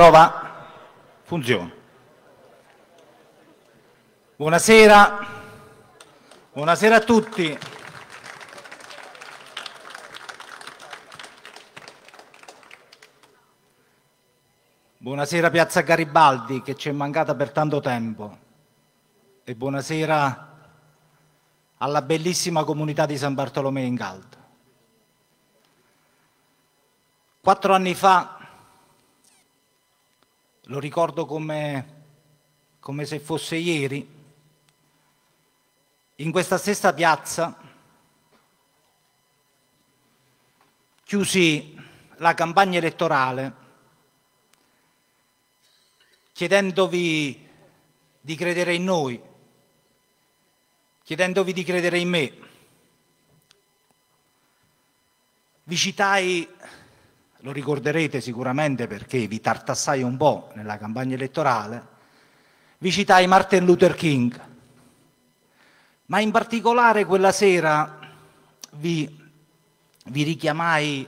Prova? Funziona. Buonasera, buonasera a tutti. Buonasera Piazza Garibaldi che ci è mancata per tanto tempo e buonasera alla bellissima comunità di San Bartolomeo in Caldo. Quattro anni fa, lo ricordo come, come se fosse ieri, in questa stessa piazza chiusi la campagna elettorale chiedendovi di credere in noi, chiedendovi di credere in me. Vi citai, lo ricorderete sicuramente perché vi tartassai un po' nella campagna elettorale, vi citai Martin Luther King, ma in particolare quella sera vi, vi richiamai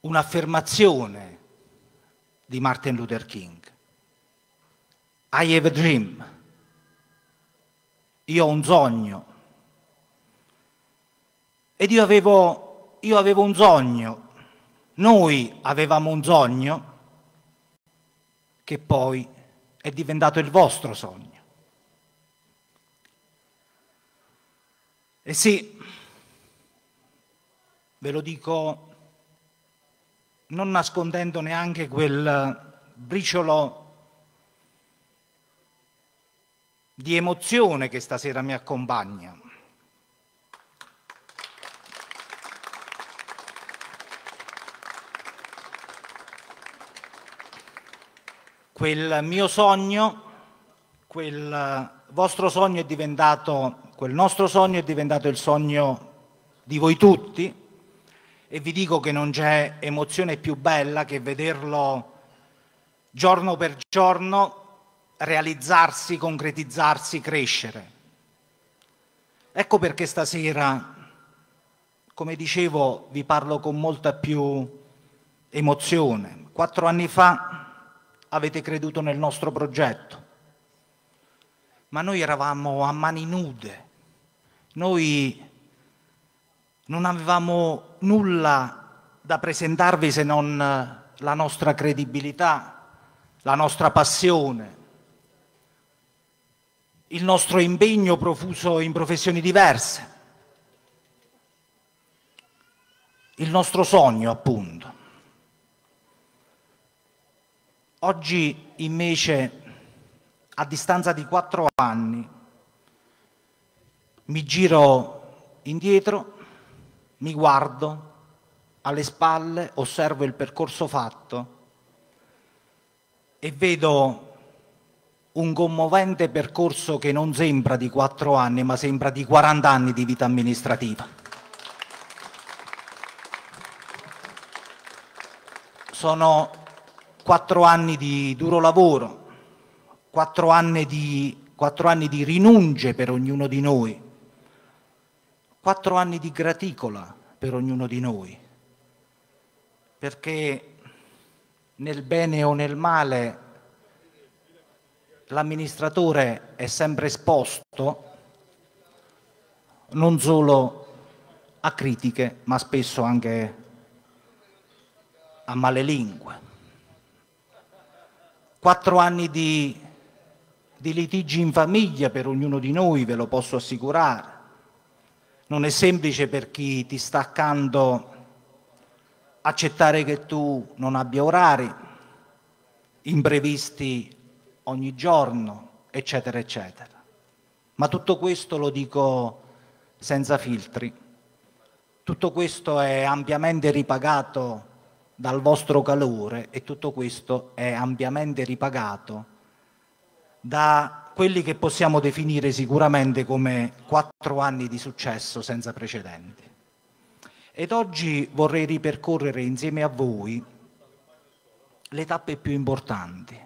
un'affermazione di Martin Luther King. I have a dream. Io ho un sogno. Ed io avevo, io avevo un sogno. Noi avevamo un sogno che poi è diventato il vostro sogno. E sì, ve lo dico non nascondendo neanche quel briciolo di emozione che stasera mi accompagna. Quel mio sogno, quel vostro sogno è diventato, quel nostro sogno è diventato il sogno di voi tutti e vi dico che non c'è emozione più bella che vederlo giorno per giorno realizzarsi, concretizzarsi, crescere. Ecco perché stasera, come dicevo, vi parlo con molta più emozione. Quattro anni fa avete creduto nel nostro progetto, ma noi eravamo a mani nude, noi non avevamo nulla da presentarvi se non la nostra credibilità, la nostra passione, il nostro impegno profuso in professioni diverse, il nostro sogno appunto. Oggi invece, a distanza di quattro anni, mi giro indietro, mi guardo alle spalle, osservo il percorso fatto e vedo un commovente percorso che non sembra di quattro anni, ma sembra di 40 anni di vita amministrativa. Sono quattro anni di duro lavoro, quattro anni di, quattro anni di rinunce per ognuno di noi, quattro anni di graticola per ognuno di noi, perché nel bene o nel male l'amministratore è sempre esposto non solo a critiche, ma spesso anche a male lingue. Quattro anni di, di litigi in famiglia per ognuno di noi, ve lo posso assicurare. Non è semplice per chi ti sta accanto accettare che tu non abbia orari, imprevisti ogni giorno, eccetera, eccetera. Ma tutto questo lo dico senza filtri. Tutto questo è ampiamente ripagato dal vostro calore e tutto questo è ampiamente ripagato da quelli che possiamo definire sicuramente come quattro anni di successo senza precedenti. Ed oggi vorrei ripercorrere insieme a voi le tappe più importanti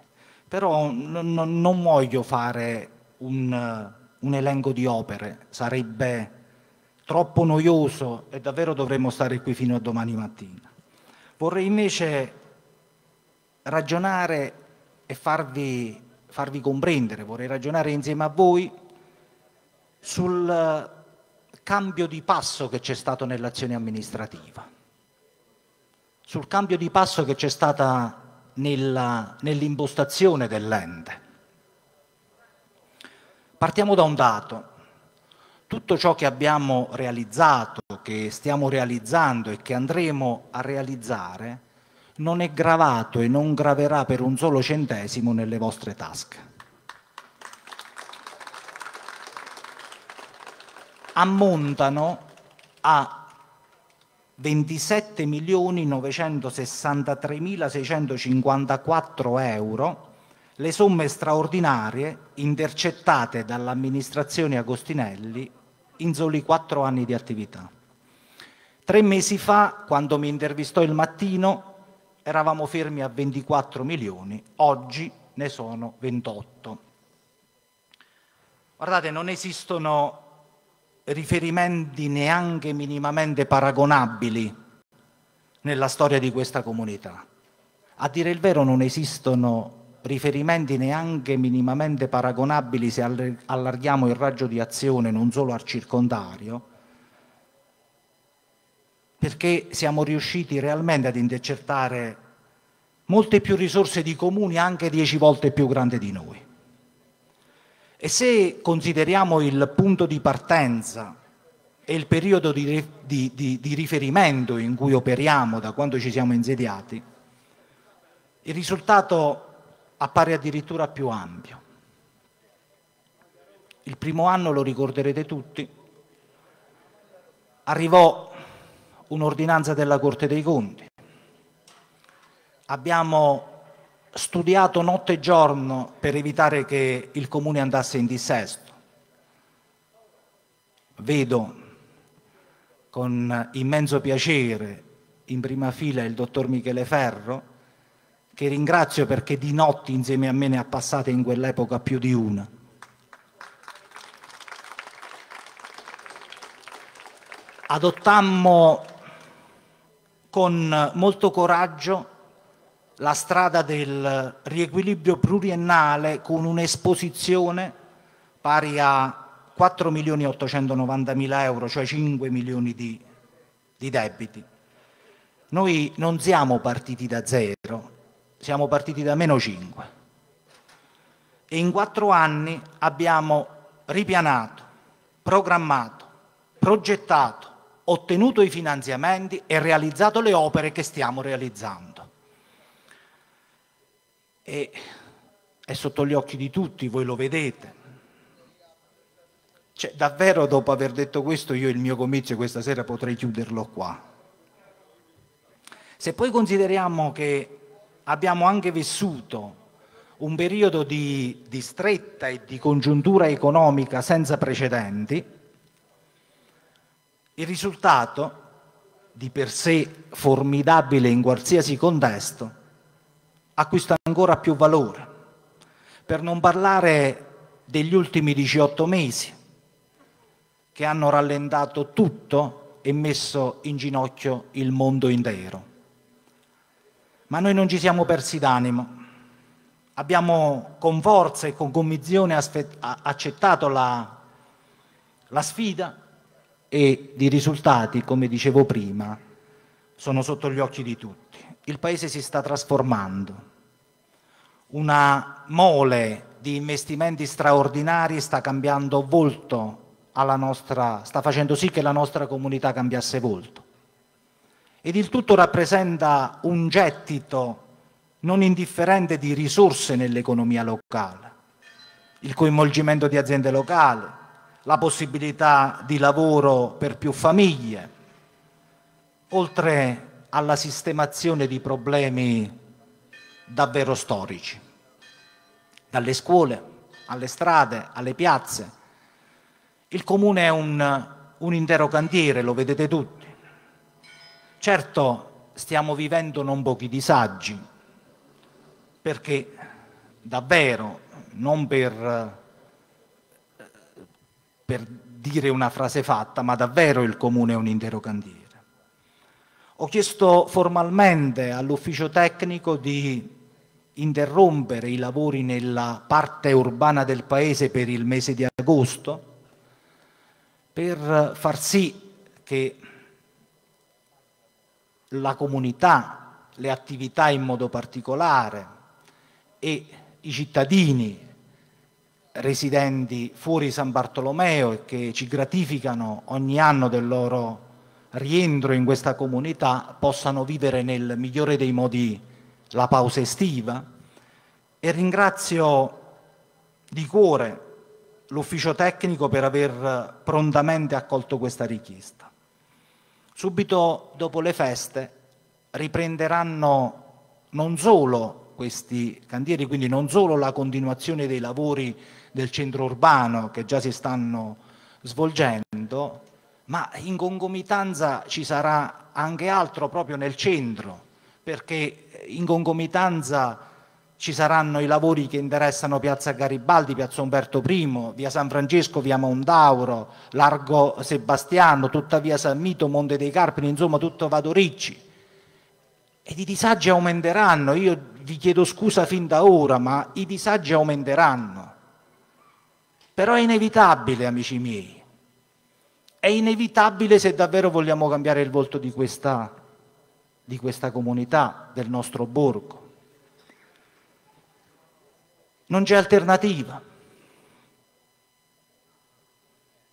però non, non voglio fare un, un elenco di opere, sarebbe troppo noioso e davvero dovremmo stare qui fino a domani mattina. Vorrei invece ragionare e farvi, farvi comprendere, vorrei ragionare insieme a voi sul cambio di passo che c'è stato nell'azione amministrativa, sul cambio di passo che c'è stata nella, nell'impostazione dell'ente. Partiamo da un dato. Tutto ciò che abbiamo realizzato, che stiamo realizzando e che andremo a realizzare non è gravato e non graverà per un solo centesimo nelle vostre tasche. Ammontano a 27.963.654 euro le somme straordinarie intercettate dall'amministrazione Agostinelli in soli quattro anni di attività. Tre mesi fa, quando mi intervistò il mattino, eravamo fermi a 24 milioni, oggi ne sono 28. Guardate, non esistono riferimenti neanche minimamente paragonabili nella storia di questa comunità. A dire il vero non esistono riferimenti neanche minimamente paragonabili se allarghiamo il raggio di azione non solo al circondario, perché siamo riusciti realmente ad intercettare molte più risorse di comuni anche dieci volte più grandi di noi. E se consideriamo il punto di partenza e il periodo di, di, di, di riferimento in cui operiamo da quando ci siamo insediati, il risultato appare addirittura più ampio. Il primo anno, lo ricorderete tutti, arrivò un'ordinanza della Corte dei Conti. Abbiamo studiato notte e giorno per evitare che il comune andasse in dissesto. Vedo con immenso piacere in prima fila il dottor Michele Ferro, che ringrazio perché di notti insieme a me ne ha passate in quell'epoca più di una. Adottammo con molto coraggio la strada del riequilibrio pluriennale con un'esposizione pari a 4 milioni 890 mila euro, cioè 5 milioni di, di debiti. Noi non siamo partiti da zero, siamo partiti da meno 5 e in quattro anni abbiamo ripianato, programmato, progettato, ottenuto i finanziamenti e realizzato le opere che stiamo realizzando e è sotto gli occhi di tutti, voi lo vedete. Cioè, davvero dopo aver detto questo io il mio comizio questa sera potrei chiuderlo qua. Se poi consideriamo che abbiamo anche vissuto un periodo di, di stretta e di congiuntura economica senza precedenti, il risultato, di per sé formidabile in qualsiasi contesto, acquista ancora più valore. Per non parlare degli ultimi 18 mesi che hanno rallentato tutto e messo in ginocchio il mondo intero. Ma noi non ci siamo persi d'animo. Abbiamo con forza e con convinzione accettato la, la sfida e i risultati, come dicevo prima, sono sotto gli occhi di tutti. Il Paese si sta trasformando una mole di investimenti straordinari sta cambiando volto alla nostra, sta facendo sì che la nostra comunità cambiasse volto. Ed il tutto rappresenta un gettito non indifferente di risorse nell'economia locale, il coinvolgimento di aziende locali, la possibilità di lavoro per più famiglie, oltre alla sistemazione di problemi davvero storici, dalle scuole alle strade, alle piazze. Il comune è un, un intero cantiere, lo vedete tutti. Certo stiamo vivendo non pochi disagi, perché davvero, non per, per dire una frase fatta, ma davvero il comune è un intero cantiere. Ho chiesto formalmente all'ufficio tecnico di interrompere i lavori nella parte urbana del paese per il mese di agosto, per far sì che la comunità, le attività in modo particolare e i cittadini residenti fuori San Bartolomeo e che ci gratificano ogni anno del loro rientro in questa comunità possano vivere nel migliore dei modi la pausa estiva e ringrazio di cuore l'ufficio tecnico per aver prontamente accolto questa richiesta. Subito dopo le feste riprenderanno non solo questi cantieri, quindi non solo la continuazione dei lavori del centro urbano che già si stanno svolgendo, ma in concomitanza ci sarà anche altro proprio nel centro, perché in concomitanza ci saranno i lavori che interessano Piazza Garibaldi, Piazza Umberto I, via San Francesco, via Montauro, Largo Sebastiano, tutta via San Mito, Monte dei Carpini, insomma tutto Vado Ricci. Ed i disagi aumenteranno, io vi chiedo scusa fin da ora, ma i disagi aumenteranno. Però è inevitabile, amici miei. È inevitabile se davvero vogliamo cambiare il volto di questa di questa comunità, del nostro borgo. Non c'è alternativa.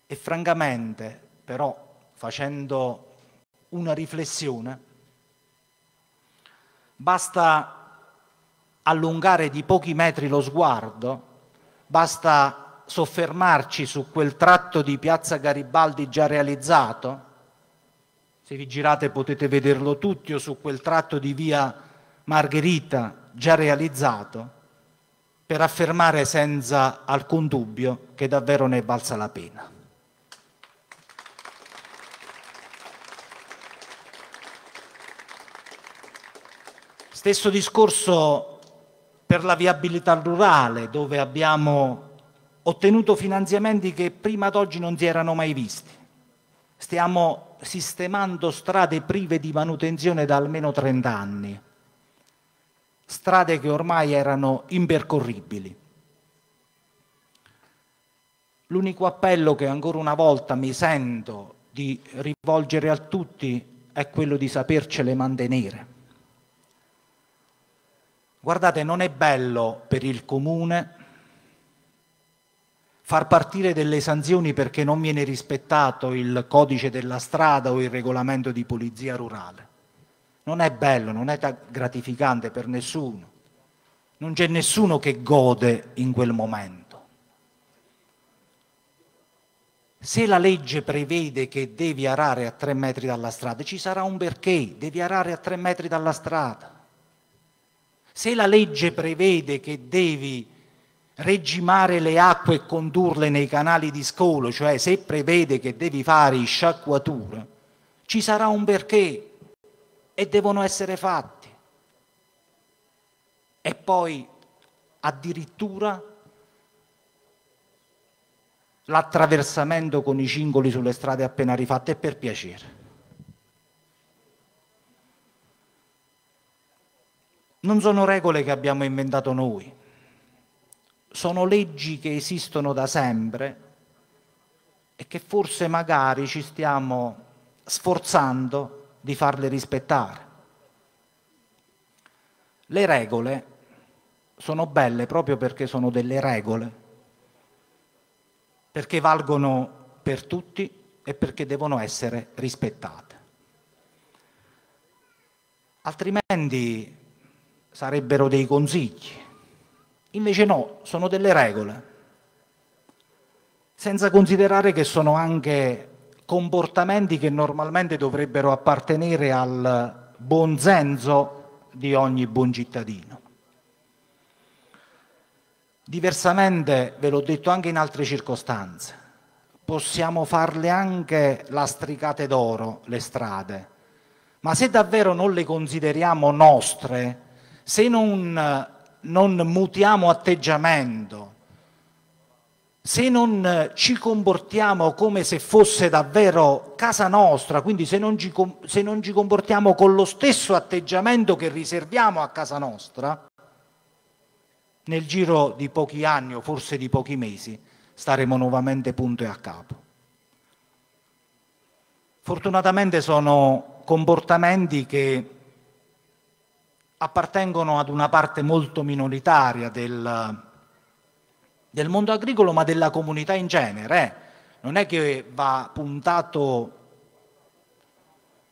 E francamente, però, facendo una riflessione, basta allungare di pochi metri lo sguardo, basta soffermarci su quel tratto di piazza Garibaldi già realizzato se vi girate potete vederlo tutti o su quel tratto di via Margherita già realizzato, per affermare senza alcun dubbio che davvero ne valsa la pena. Stesso discorso per la viabilità rurale, dove abbiamo ottenuto finanziamenti che prima d'oggi non si erano mai visti. Stiamo sistemando strade prive di manutenzione da almeno 30 anni, strade che ormai erano impercorribili. L'unico appello che ancora una volta mi sento di rivolgere a tutti è quello di sapercele mantenere. Guardate, non è bello per il comune far partire delle sanzioni perché non viene rispettato il codice della strada o il regolamento di polizia rurale. Non è bello, non è gratificante per nessuno. Non c'è nessuno che gode in quel momento. Se la legge prevede che devi arare a tre metri dalla strada, ci sarà un perché, devi arare a tre metri dalla strada. Se la legge prevede che devi regimare le acque e condurle nei canali di scolo, cioè se prevede che devi fare sciacquature, ci sarà un perché e devono essere fatti. E poi addirittura l'attraversamento con i cingoli sulle strade appena rifatte è per piacere. Non sono regole che abbiamo inventato noi, sono leggi che esistono da sempre e che forse magari ci stiamo sforzando di farle rispettare. Le regole sono belle proprio perché sono delle regole, perché valgono per tutti e perché devono essere rispettate. Altrimenti sarebbero dei consigli Invece no, sono delle regole, senza considerare che sono anche comportamenti che normalmente dovrebbero appartenere al buon senso di ogni buon cittadino. Diversamente, ve l'ho detto anche in altre circostanze, possiamo farle anche lastricate d'oro le strade, ma se davvero non le consideriamo nostre, se non non mutiamo atteggiamento, se non ci comportiamo come se fosse davvero casa nostra, quindi se non, ci, se non ci comportiamo con lo stesso atteggiamento che riserviamo a casa nostra, nel giro di pochi anni o forse di pochi mesi staremo nuovamente punto e a capo. Fortunatamente sono comportamenti che appartengono ad una parte molto minoritaria del, del mondo agricolo, ma della comunità in genere. Eh. Non è che va puntato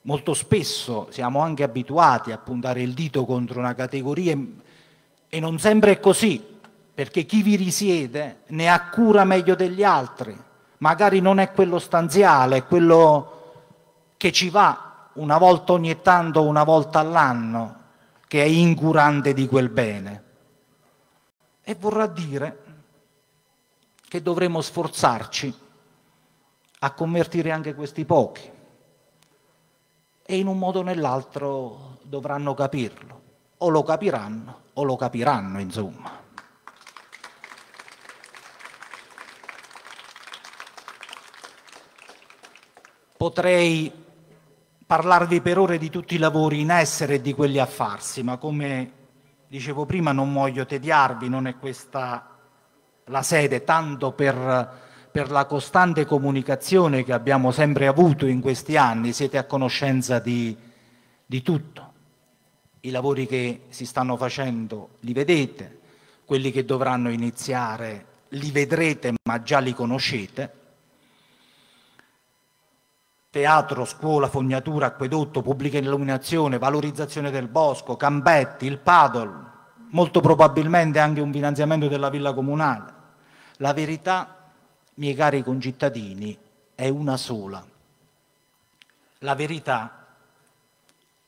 molto spesso, siamo anche abituati a puntare il dito contro una categoria e non sempre è così, perché chi vi risiede ne ha cura meglio degli altri. Magari non è quello stanziale, è quello che ci va una volta ogni tanto, una volta all'anno, che è incurante di quel bene. E vorrà dire che dovremo sforzarci a convertire anche questi pochi. E in un modo o nell'altro dovranno capirlo, o lo capiranno o lo capiranno, insomma. Potrei parlarvi per ore di tutti i lavori in essere e di quelli a farsi, ma come dicevo prima non voglio tediarvi, non è questa la sede, tanto per, per la costante comunicazione che abbiamo sempre avuto in questi anni, siete a conoscenza di, di tutto. I lavori che si stanno facendo li vedete, quelli che dovranno iniziare li vedrete ma già li conoscete. Teatro, scuola, fognatura, acquedotto, pubblica illuminazione, valorizzazione del bosco, campetti, il paddle, molto probabilmente anche un finanziamento della villa comunale. La verità, miei cari concittadini, è una sola. La verità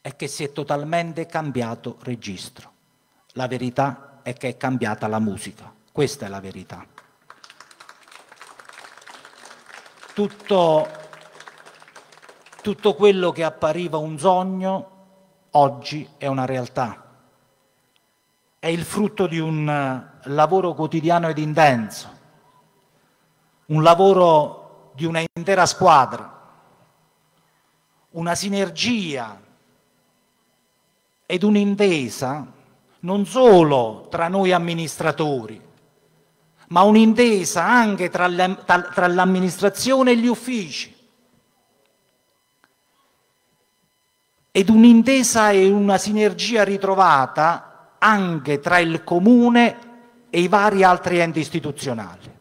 è che si è totalmente cambiato registro. La verità è che è cambiata la musica. Questa è la verità. Tutto, tutto quello che appariva un sogno oggi è una realtà è il frutto di un eh, lavoro quotidiano ed intenso, un lavoro di una intera squadra, una sinergia ed un'intesa non solo tra noi amministratori, ma un'intesa anche tra, l'amministrazione e gli uffici. Ed un'intesa e una sinergia ritrovata anche tra il comune e i vari altri enti istituzionali.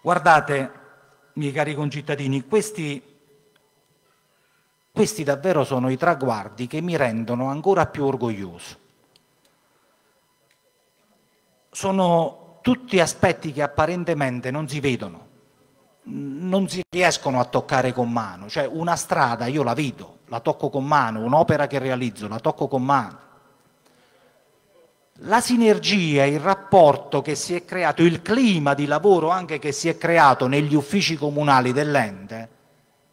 Guardate, miei cari concittadini, questi, questi davvero sono i traguardi che mi rendono ancora più orgoglioso. Sono tutti aspetti che apparentemente non si vedono, non si riescono a toccare con mano, cioè una strada io la vedo, la tocco con mano, un'opera che realizzo, la tocco con mano. La sinergia, il rapporto che si è creato, il clima di lavoro anche che si è creato negli uffici comunali dell'ente,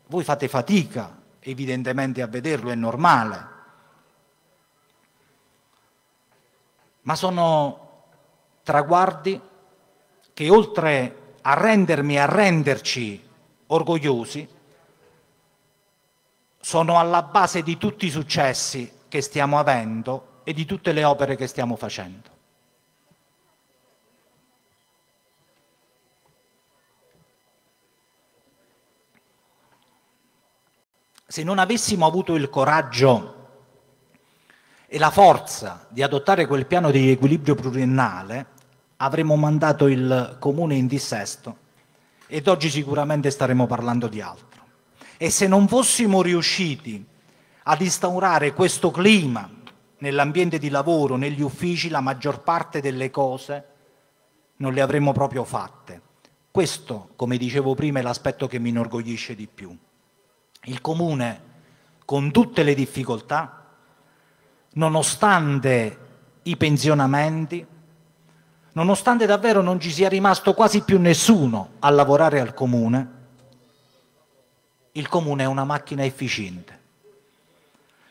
voi fate fatica evidentemente a vederlo, è normale. Ma sono traguardi che oltre a rendermi a renderci orgogliosi, sono alla base di tutti i successi che stiamo avendo e di tutte le opere che stiamo facendo. Se non avessimo avuto il coraggio e la forza di adottare quel piano di equilibrio pluriennale, avremmo mandato il comune in dissesto ed oggi sicuramente staremo parlando di altro. E se non fossimo riusciti ad instaurare questo clima nell'ambiente di lavoro, negli uffici, la maggior parte delle cose non le avremmo proprio fatte. Questo, come dicevo prima, è l'aspetto che mi inorgoglisce di più. Il comune, con tutte le difficoltà, nonostante i pensionamenti, nonostante davvero non ci sia rimasto quasi più nessuno a lavorare al comune, il comune è una macchina efficiente.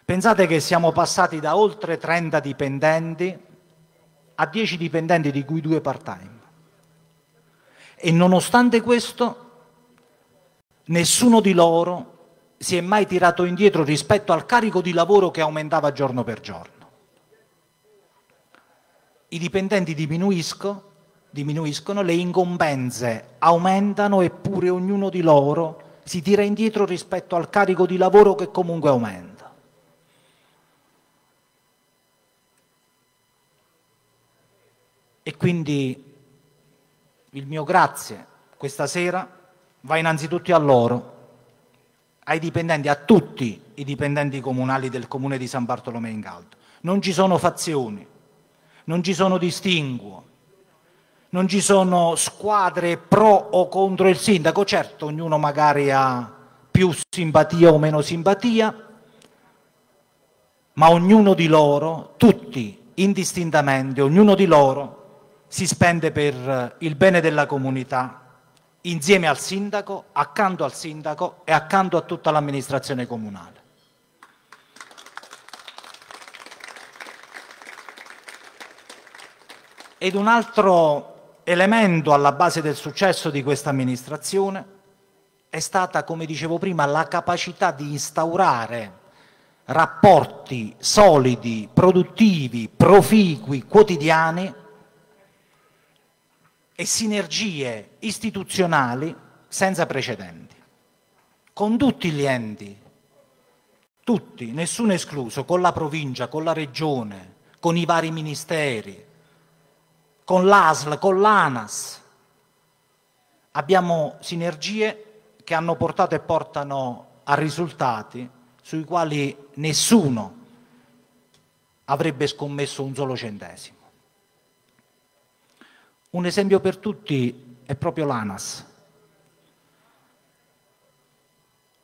Pensate che siamo passati da oltre 30 dipendenti a 10 dipendenti, di cui due part-time. E nonostante questo, nessuno di loro si è mai tirato indietro rispetto al carico di lavoro che aumentava giorno per giorno. I dipendenti diminuiscono, diminuiscono, le incombenze aumentano eppure ognuno di loro si tira indietro rispetto al carico di lavoro che comunque aumenta. E quindi il mio grazie questa sera va innanzitutto a loro, ai dipendenti, a tutti i dipendenti comunali del comune di San Bartolomeo in Caldo. Non ci sono fazioni, non ci sono distinguo, non ci sono squadre pro o contro il sindaco, certo ognuno magari ha più simpatia o meno simpatia, ma ognuno di loro, tutti indistintamente, ognuno di loro si spende per il bene della comunità, insieme al sindaco, accanto al sindaco e accanto a tutta l'amministrazione comunale. Ed un altro elemento alla base del successo di questa amministrazione è stata, come dicevo prima, la capacità di instaurare rapporti solidi, produttivi, proficui, quotidiani e sinergie istituzionali senza precedenti, con tutti gli enti, tutti, nessuno escluso, con la provincia, con la regione, con i vari ministeri, con l'ASL, con l'ANAS. Abbiamo sinergie che hanno portato e portano a risultati sui quali nessuno avrebbe scommesso un solo centesimo. Un esempio per tutti è proprio l'ANAS.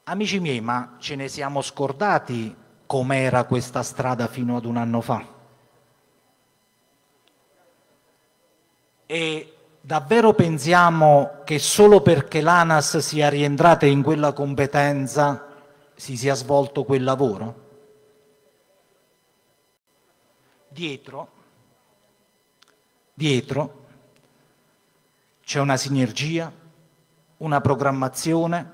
Amici miei, ma ce ne siamo scordati com'era questa strada fino ad un anno fa? E davvero pensiamo che solo perché l'ANAS sia rientrata in quella competenza si sia svolto quel lavoro? Dietro, dietro c'è una sinergia, una programmazione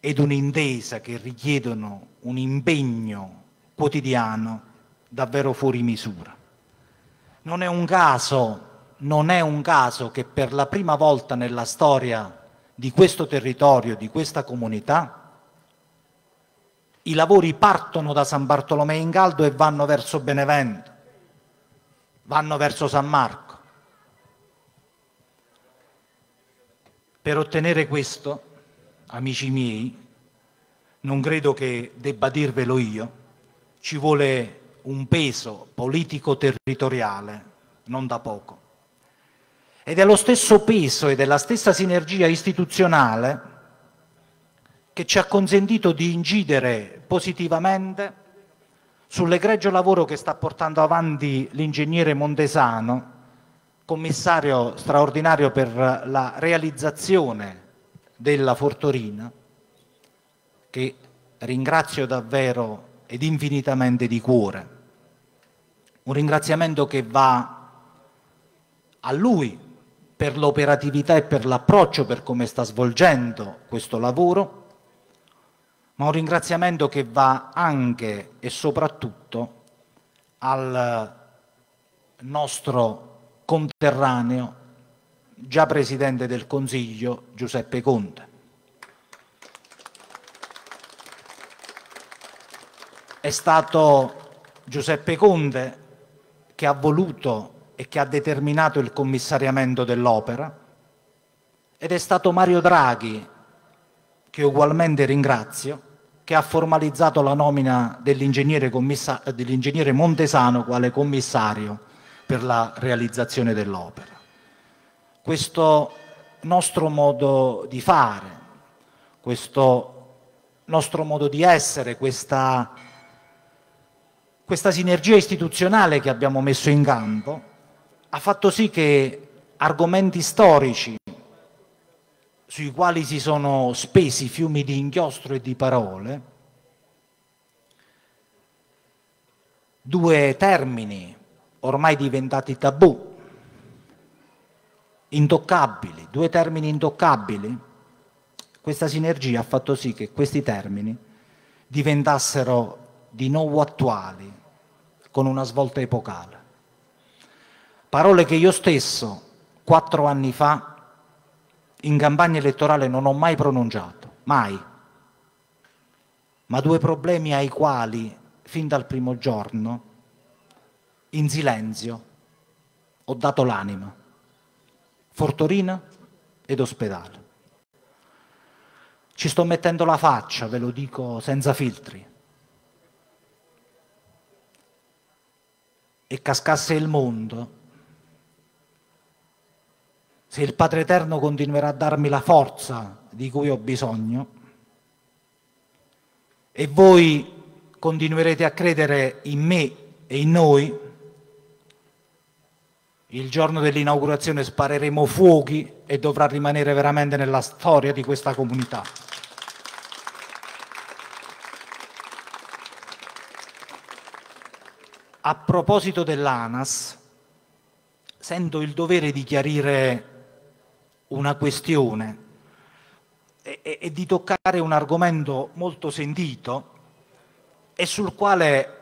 ed un'intesa che richiedono un impegno quotidiano davvero fuori misura. Non è un caso, non è un caso che per la prima volta nella storia di questo territorio, di questa comunità, i lavori partono da San Bartolomeo in Caldo e vanno verso Benevento, vanno verso San Marco Per ottenere questo, amici miei, non credo che debba dirvelo io, ci vuole un peso politico-territoriale, non da poco. Ed è lo stesso peso ed è la stessa sinergia istituzionale che ci ha consentito di incidere positivamente sull'egregio lavoro che sta portando avanti l'ingegnere Montesano commissario straordinario per la realizzazione della Fortorina, che ringrazio davvero ed infinitamente di cuore. Un ringraziamento che va a lui per l'operatività e per l'approccio per come sta svolgendo questo lavoro, ma un ringraziamento che va anche e soprattutto al nostro conterraneo, già Presidente del Consiglio Giuseppe Conte. È stato Giuseppe Conte che ha voluto e che ha determinato il commissariamento dell'opera ed è stato Mario Draghi, che ugualmente ringrazio, che ha formalizzato la nomina dell'ingegnere, dell'ingegnere Montesano quale commissario per la realizzazione dell'opera. Questo nostro modo di fare, questo nostro modo di essere, questa, questa sinergia istituzionale che abbiamo messo in campo ha fatto sì che argomenti storici sui quali si sono spesi fiumi di inchiostro e di parole, due termini ormai diventati tabù, intoccabili, due termini intoccabili, questa sinergia ha fatto sì che questi termini diventassero di nuovo attuali con una svolta epocale. Parole che io stesso, quattro anni fa, in campagna elettorale non ho mai pronunciato, mai. Ma due problemi ai quali, fin dal primo giorno, in silenzio, ho dato l'anima. Fortorina ed ospedale. Ci sto mettendo la faccia, ve lo dico senza filtri. E cascasse il mondo, se il Padre Eterno continuerà a darmi la forza di cui ho bisogno e voi continuerete a credere in me e in noi, il giorno dell'inaugurazione spareremo fuochi e dovrà rimanere veramente nella storia di questa comunità. A proposito dell'ANAS, sento il dovere di chiarire una questione e, e, di toccare un argomento molto sentito e sul quale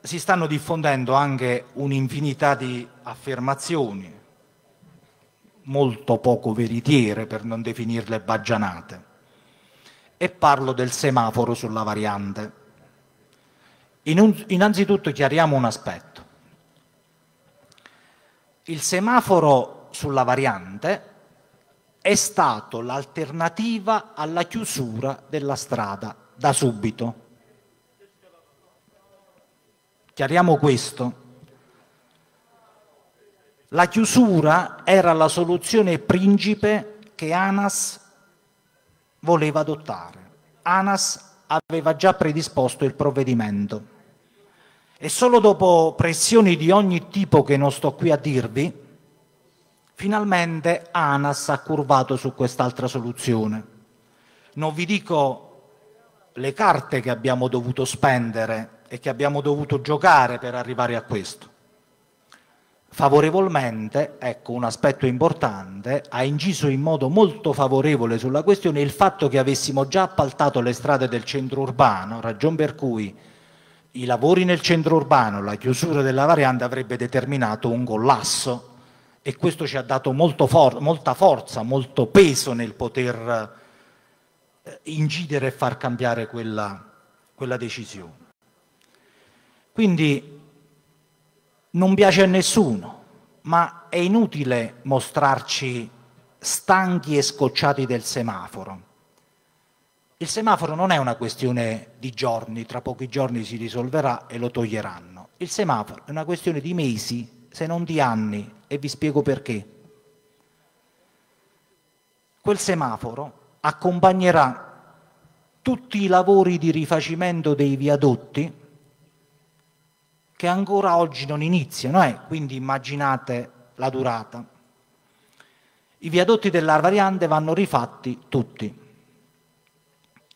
si stanno diffondendo anche un'infinità di affermazioni, molto poco veritiere per non definirle baggianate. E parlo del semaforo sulla variante. innanzitutto chiariamo un aspetto. Il semaforo sulla variante è stato l'alternativa alla chiusura della strada da subito. Chiariamo questo. La chiusura era la soluzione principe che ANAS voleva adottare. ANAS aveva già predisposto il provvedimento e solo dopo pressioni di ogni tipo che non sto qui a dirvi, Finalmente ANAS ha curvato su quest'altra soluzione. Non vi dico le carte che abbiamo dovuto spendere e che abbiamo dovuto giocare per arrivare a questo. Favorevolmente, ecco un aspetto importante, ha inciso in modo molto favorevole sulla questione il fatto che avessimo già appaltato le strade del centro urbano, ragion per cui i lavori nel centro urbano, la chiusura della variante avrebbe determinato un collasso e questo ci ha dato for molta forza, molto peso nel poter eh, incidere e far cambiare quella, quella decisione. Quindi non piace a nessuno, ma è inutile mostrarci stanchi e scocciati del semaforo. Il semaforo non è una questione di giorni, tra pochi giorni si risolverà e lo toglieranno. Il semaforo è una questione di mesi, se non di anni, e vi spiego perché. Quel semaforo accompagnerà tutti i lavori di rifacimento dei viadotti che ancora oggi non iniziano, eh? quindi immaginate la durata. I viadotti della variante vanno rifatti tutti.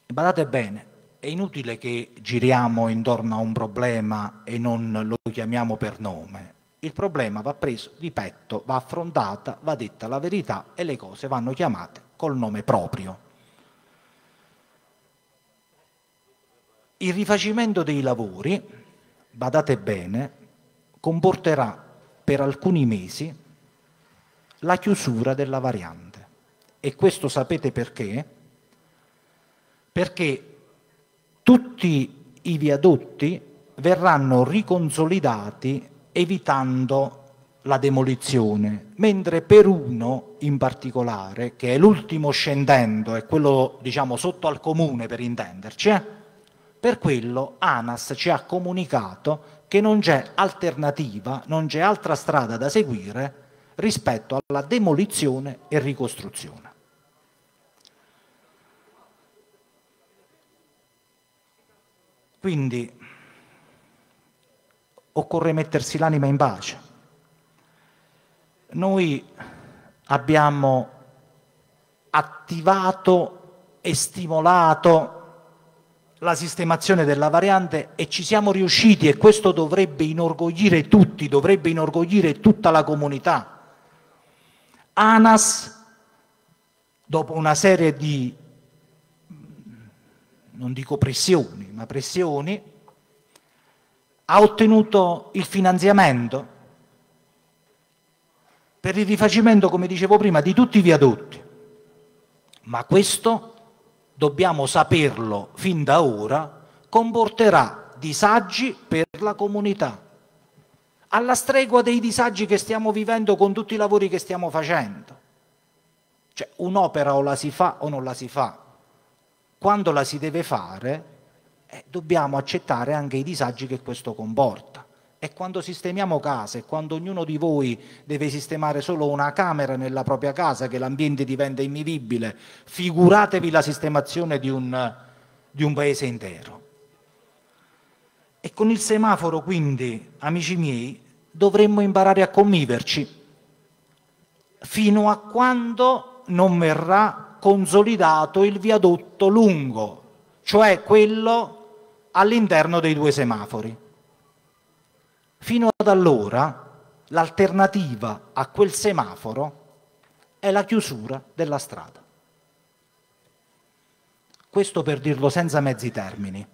Badate bene, è inutile che giriamo intorno a un problema e non lo chiamiamo per nome. Il problema va preso di petto, va affrontata, va detta la verità e le cose vanno chiamate col nome proprio. Il rifacimento dei lavori, badate bene, comporterà per alcuni mesi la chiusura della variante. E questo sapete perché? Perché tutti i viadotti verranno riconsolidati evitando la demolizione, mentre per uno in particolare, che è l'ultimo scendendo, è quello diciamo sotto al comune per intenderci, eh? per quello ANAS ci ha comunicato che non c'è alternativa, non c'è altra strada da seguire rispetto alla demolizione e ricostruzione. Quindi occorre mettersi l'anima in pace. Noi abbiamo attivato e stimolato la sistemazione della variante e ci siamo riusciti e questo dovrebbe inorgoglire tutti, dovrebbe inorgoglire tutta la comunità. ANAS, dopo una serie di, non dico pressioni, ma pressioni, ha ottenuto il finanziamento per il rifacimento, come dicevo prima, di tutti i viadotti. Ma questo, dobbiamo saperlo fin da ora, comporterà disagi per la comunità, alla stregua dei disagi che stiamo vivendo con tutti i lavori che stiamo facendo. Cioè un'opera o la si fa o non la si fa. Quando la si deve fare, eh, dobbiamo accettare anche i disagi che questo comporta. E quando sistemiamo case, quando ognuno di voi deve sistemare solo una camera nella propria casa, che l'ambiente diventa invivibile, figuratevi la sistemazione di un, di un paese intero. E con il semaforo, quindi, amici miei, dovremmo imparare a conviverci fino a quando non verrà consolidato il viadotto lungo, cioè quello all'interno dei due semafori. Fino ad allora l'alternativa a quel semaforo è la chiusura della strada. Questo per dirlo senza mezzi termini.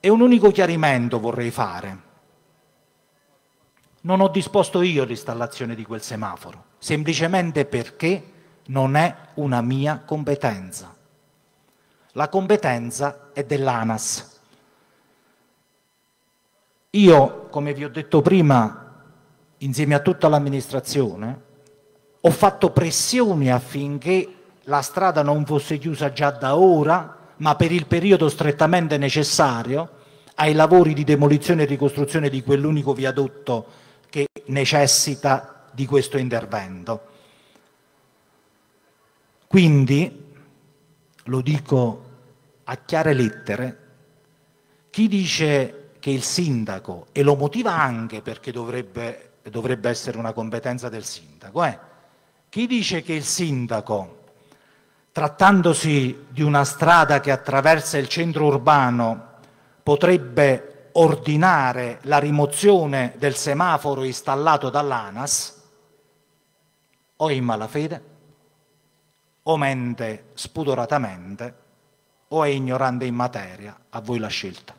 E un unico chiarimento vorrei fare. Non ho disposto io l'installazione di quel semaforo, semplicemente perché non è una mia competenza. La competenza è dell'ANAS. Io, come vi ho detto prima, insieme a tutta l'amministrazione, ho fatto pressioni affinché la strada non fosse chiusa già da ora, ma per il periodo strettamente necessario ai lavori di demolizione e ricostruzione di quell'unico viadotto che necessita di questo intervento. Quindi, lo dico a chiare lettere, chi dice che il sindaco, e lo motiva anche perché dovrebbe, dovrebbe essere una competenza del sindaco, eh, chi dice che il sindaco, trattandosi di una strada che attraversa il centro urbano, potrebbe ordinare la rimozione del semaforo installato dall'ANAS, o in malafede, o mente spudoratamente, o è ignorante in materia, a voi la scelta.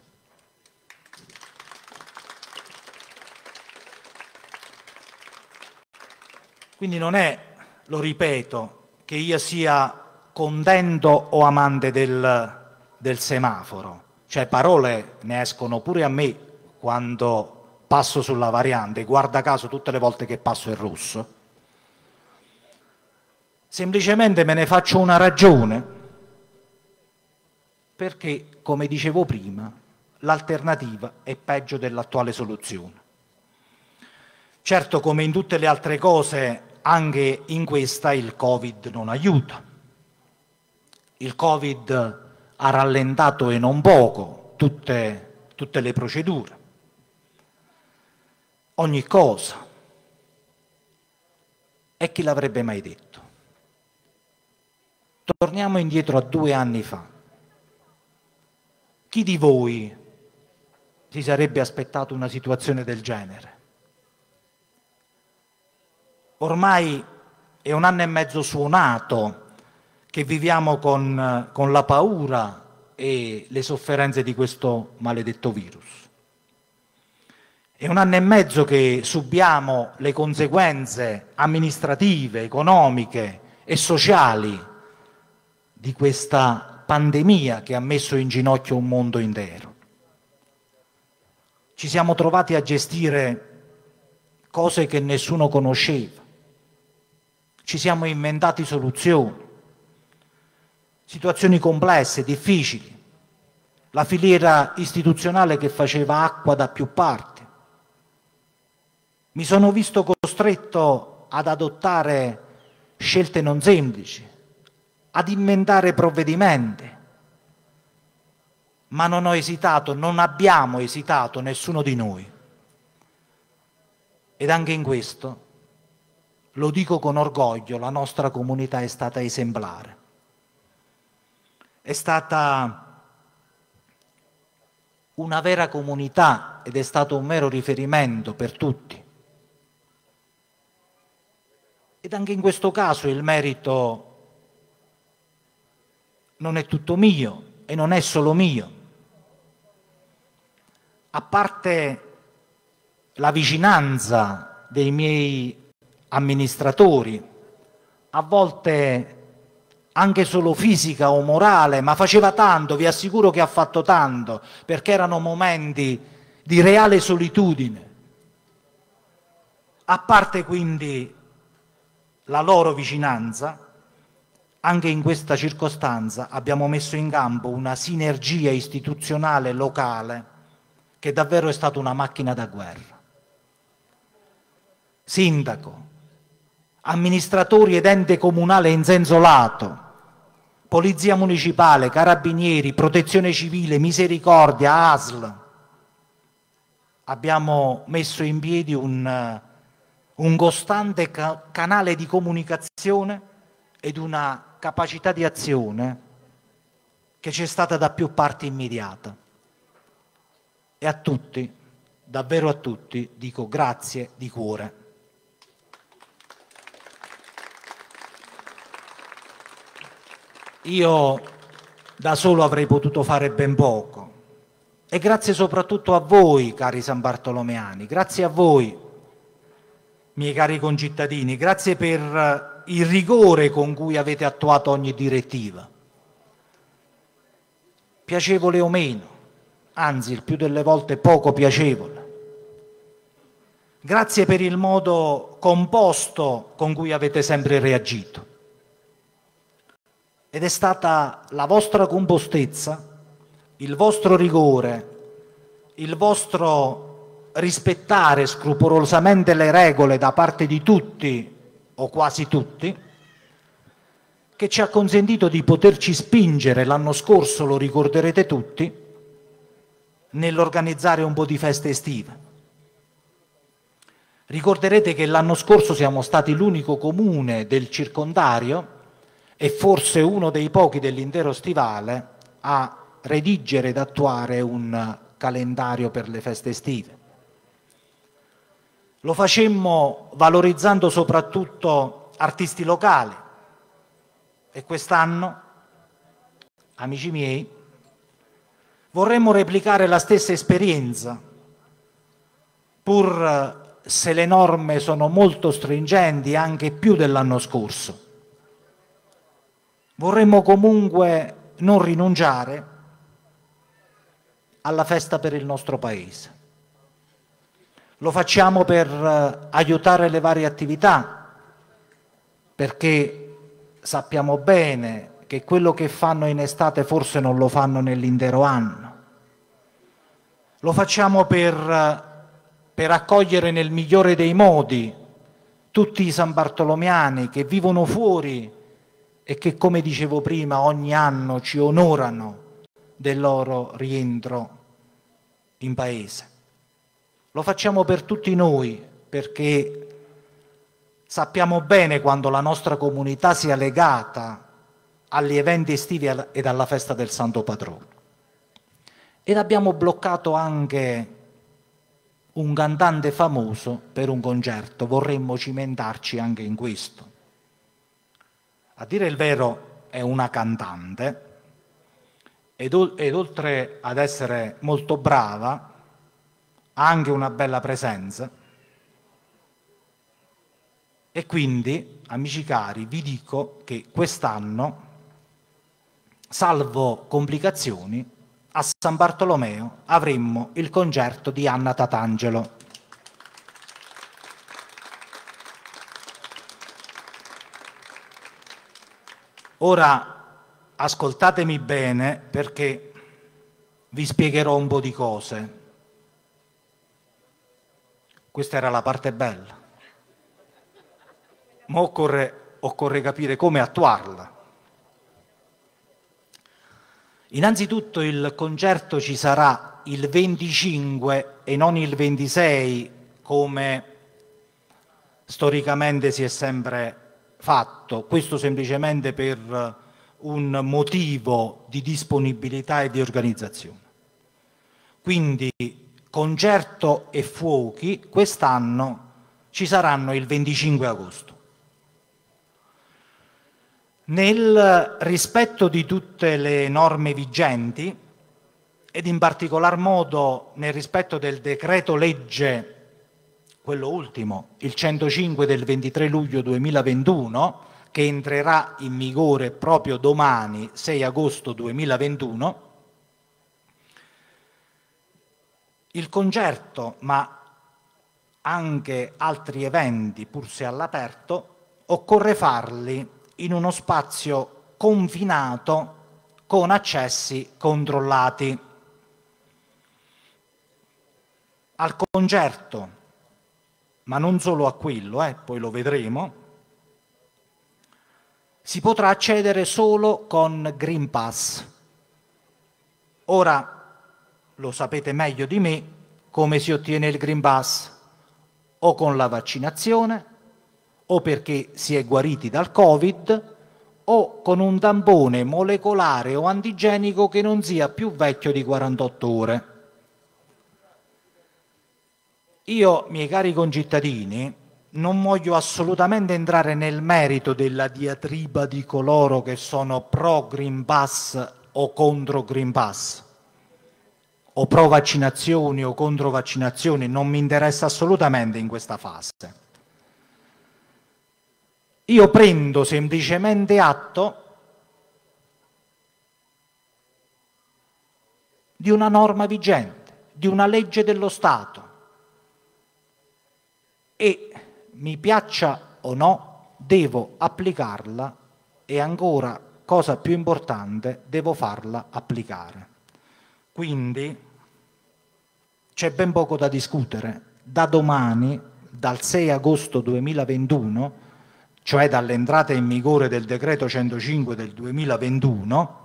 Quindi non è, lo ripeto, che io sia contento o amante del, del semaforo, cioè parole ne escono pure a me quando passo sulla variante, guarda caso tutte le volte che passo il rosso. Semplicemente me ne faccio una ragione perché, come dicevo prima, l'alternativa è peggio dell'attuale soluzione. Certo, come in tutte le altre cose, anche in questa il Covid non aiuta. Il Covid ha rallentato e non poco tutte, tutte le procedure, ogni cosa. E chi l'avrebbe mai detto? Torniamo indietro a due anni fa. Chi di voi si sarebbe aspettato una situazione del genere? Ormai è un anno e mezzo suonato che viviamo con, con la paura e le sofferenze di questo maledetto virus. È un anno e mezzo che subiamo le conseguenze amministrative, economiche e sociali di questa pandemia che ha messo in ginocchio un mondo intero. Ci siamo trovati a gestire cose che nessuno conosceva, ci siamo inventati soluzioni situazioni complesse, difficili, la filiera istituzionale che faceva acqua da più parti. Mi sono visto costretto ad adottare scelte non semplici, ad inventare provvedimenti, ma non ho esitato, non abbiamo esitato nessuno di noi. Ed anche in questo, lo dico con orgoglio, la nostra comunità è stata esemplare è stata una vera comunità ed è stato un mero riferimento per tutti. Ed anche in questo caso il merito non è tutto mio e non è solo mio. A parte la vicinanza dei miei amministratori, a volte anche solo fisica o morale, ma faceva tanto, vi assicuro che ha fatto tanto, perché erano momenti di reale solitudine. A parte quindi la loro vicinanza, anche in questa circostanza abbiamo messo in campo una sinergia istituzionale locale che davvero è stata una macchina da guerra. Sindaco, amministratori ed ente comunale in senso lato, polizia municipale, carabinieri, protezione civile, misericordia, ASL. Abbiamo messo in piedi un, un costante ca- canale di comunicazione ed una capacità di azione che c'è stata da più parti immediata. E a tutti, davvero a tutti, dico grazie di cuore. Io da solo avrei potuto fare ben poco e grazie soprattutto a voi, cari San Bartolomeani, grazie a voi, miei cari concittadini, grazie per il rigore con cui avete attuato ogni direttiva, piacevole o meno, anzi il più delle volte poco piacevole. Grazie per il modo composto con cui avete sempre reagito. Ed è stata la vostra compostezza, il vostro rigore, il vostro rispettare scrupolosamente le regole da parte di tutti o quasi tutti, che ci ha consentito di poterci spingere l'anno scorso, lo ricorderete tutti, nell'organizzare un po' di feste estive. Ricorderete che l'anno scorso siamo stati l'unico comune del circondario e forse uno dei pochi dell'intero stivale a redigere ed attuare un calendario per le feste estive. Lo facemmo valorizzando soprattutto artisti locali e quest'anno, amici miei, vorremmo replicare la stessa esperienza, pur se le norme sono molto stringenti anche più dell'anno scorso. Vorremmo comunque non rinunciare alla festa per il nostro Paese. Lo facciamo per eh, aiutare le varie attività, perché sappiamo bene che quello che fanno in estate forse non lo fanno nell'intero anno. Lo facciamo per, eh, per accogliere nel migliore dei modi tutti i San Bartolomeani che vivono fuori e che, come dicevo prima, ogni anno ci onorano del loro rientro in paese. Lo facciamo per tutti noi perché sappiamo bene quando la nostra comunità sia legata agli eventi estivi ed alla festa del Santo Patrono. Ed abbiamo bloccato anche un cantante famoso per un concerto, vorremmo cimentarci anche in questo. A dire il vero è una cantante ed, ed oltre ad essere molto brava, ha anche una bella presenza. E quindi, amici cari, vi dico che quest'anno, salvo complicazioni, a San Bartolomeo avremmo il concerto di Anna Tatangelo. Ora ascoltatemi bene perché vi spiegherò un po' di cose. Questa era la parte bella. Ma occorre, occorre capire come attuarla. Innanzitutto il concerto ci sarà il 25 e non il 26 come storicamente si è sempre fatto, questo semplicemente per un motivo di disponibilità e di organizzazione. Quindi concerto e fuochi quest'anno ci saranno il 25 agosto. Nel rispetto di tutte le norme vigenti ed in particolar modo nel rispetto del decreto legge quello ultimo, il 105 del 23 luglio 2021, che entrerà in vigore proprio domani, 6 agosto 2021, il concerto, ma anche altri eventi, pur se all'aperto, occorre farli in uno spazio confinato con accessi controllati. Al concerto, ma non solo a quello, eh, poi lo vedremo, si potrà accedere solo con Green Pass. Ora, lo sapete meglio di me, come si ottiene il Green Pass? O con la vaccinazione, o perché si è guariti dal Covid, o con un tampone molecolare o antigenico che non sia più vecchio di 48 ore. Io, miei cari concittadini, non voglio assolutamente entrare nel merito della diatriba di coloro che sono pro Green Pass o contro Green Pass o pro vaccinazioni o contro vaccinazioni, non mi interessa assolutamente in questa fase. Io prendo semplicemente atto di una norma vigente, di una legge dello Stato e mi piaccia o no, devo applicarla e ancora, cosa più importante, devo farla applicare. Quindi c'è ben poco da discutere. Da domani, dal 6 agosto 2021, cioè dall'entrata in vigore del decreto 105 del 2021,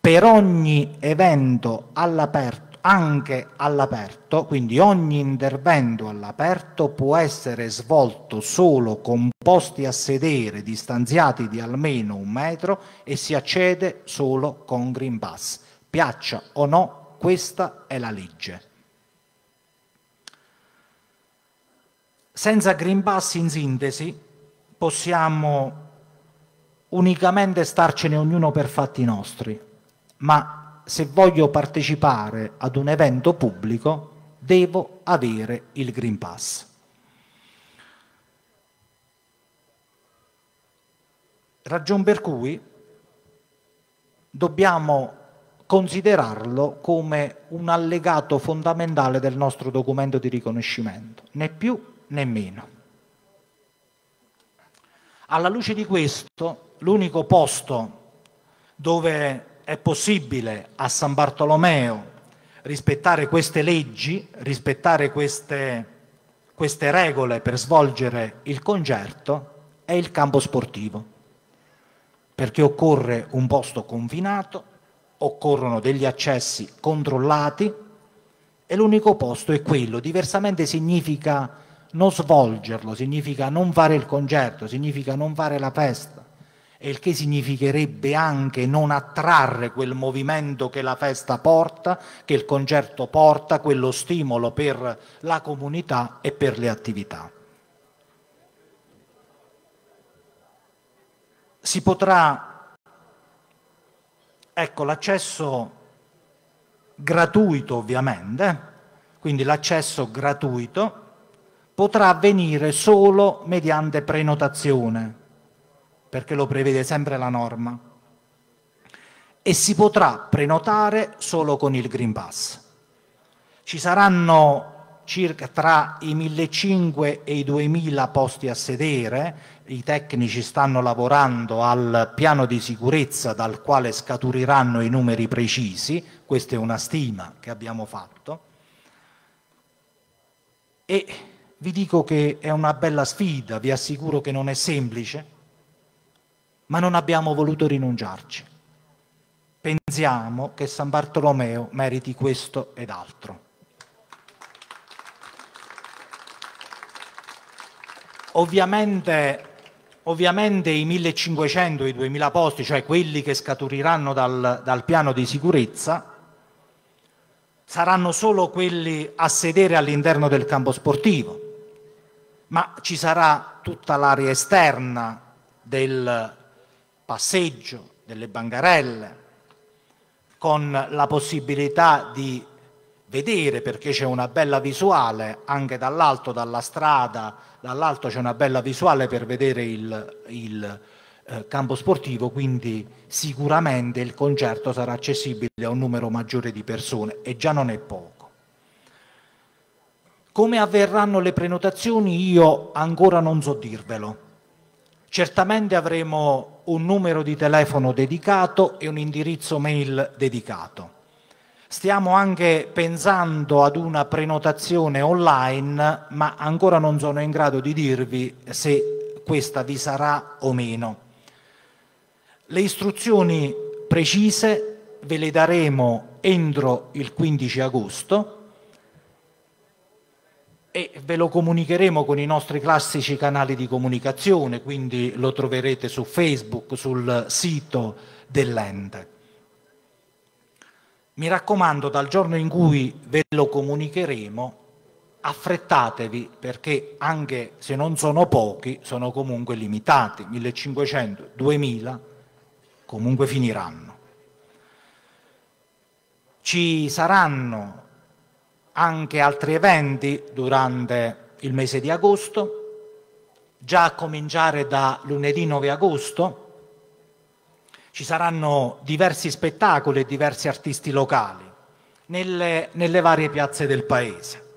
per ogni evento all'aperto anche all'aperto, quindi ogni intervento all'aperto può essere svolto solo con posti a sedere distanziati di almeno un metro e si accede solo con Green Pass. Piaccia o no, questa è la legge. Senza Green Pass, in sintesi, possiamo unicamente starcene ognuno per fatti nostri, ma se voglio partecipare ad un evento pubblico devo avere il Green Pass. Ragion per cui dobbiamo considerarlo come un allegato fondamentale del nostro documento di riconoscimento, né più né meno. Alla luce di questo, l'unico posto dove è possibile a San Bartolomeo rispettare queste leggi, rispettare queste, queste regole per svolgere il concerto, è il campo sportivo, perché occorre un posto confinato, occorrono degli accessi controllati e l'unico posto è quello, diversamente significa non svolgerlo, significa non fare il concerto, significa non fare la festa e il che significherebbe anche non attrarre quel movimento che la festa porta, che il concerto porta, quello stimolo per la comunità e per le attività. Si potrà, ecco l'accesso gratuito ovviamente, quindi l'accesso gratuito potrà avvenire solo mediante prenotazione perché lo prevede sempre la norma, e si potrà prenotare solo con il Green Pass. Ci saranno circa tra i 1.500 e i 2.000 posti a sedere, i tecnici stanno lavorando al piano di sicurezza dal quale scaturiranno i numeri precisi, questa è una stima che abbiamo fatto, e vi dico che è una bella sfida, vi assicuro che non è semplice, ma non abbiamo voluto rinunciarci. Pensiamo che San Bartolomeo meriti questo ed altro. Ovviamente, ovviamente i 1500, i 2000 posti, cioè quelli che scaturiranno dal, dal piano di sicurezza, saranno solo quelli a sedere all'interno del campo sportivo, ma ci sarà tutta l'area esterna del passeggio delle bancarelle, con la possibilità di vedere perché c'è una bella visuale anche dall'alto, dalla strada, dall'alto c'è una bella visuale per vedere il, il eh, campo sportivo, quindi sicuramente il concerto sarà accessibile a un numero maggiore di persone e già non è poco. Come avverranno le prenotazioni io ancora non so dirvelo. Certamente avremo un numero di telefono dedicato e un indirizzo mail dedicato. Stiamo anche pensando ad una prenotazione online, ma ancora non sono in grado di dirvi se questa vi sarà o meno. Le istruzioni precise ve le daremo entro il 15 agosto e ve lo comunicheremo con i nostri classici canali di comunicazione, quindi lo troverete su Facebook, sul sito dell'ente. Mi raccomando, dal giorno in cui ve lo comunicheremo, affrettatevi perché anche se non sono pochi, sono comunque limitati, 1500, 2000, comunque finiranno. Ci saranno anche altri eventi durante il mese di agosto, già a cominciare da lunedì 9 agosto. Ci saranno diversi spettacoli e diversi artisti locali nelle, nelle varie piazze del paese.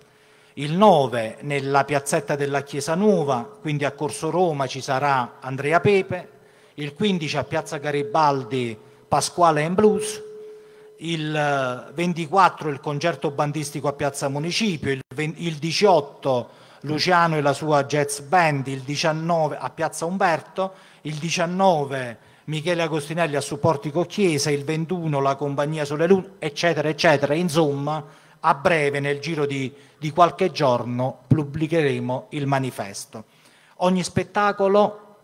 Il 9 nella piazzetta della Chiesa Nuova, quindi a Corso Roma ci sarà Andrea Pepe, il 15 a Piazza Garibaldi Pasquale in Blues, il 24 il concerto bandistico a Piazza Municipio, il, 20, il 18 Luciano e la sua jazz band, il 19 a Piazza Umberto, il 19 Michele Agostinelli a Supportico Chiesa, il 21 la Compagnia Sulle Lune, eccetera, eccetera. Insomma, a breve, nel giro di, di qualche giorno, pubblicheremo il manifesto. Ogni spettacolo,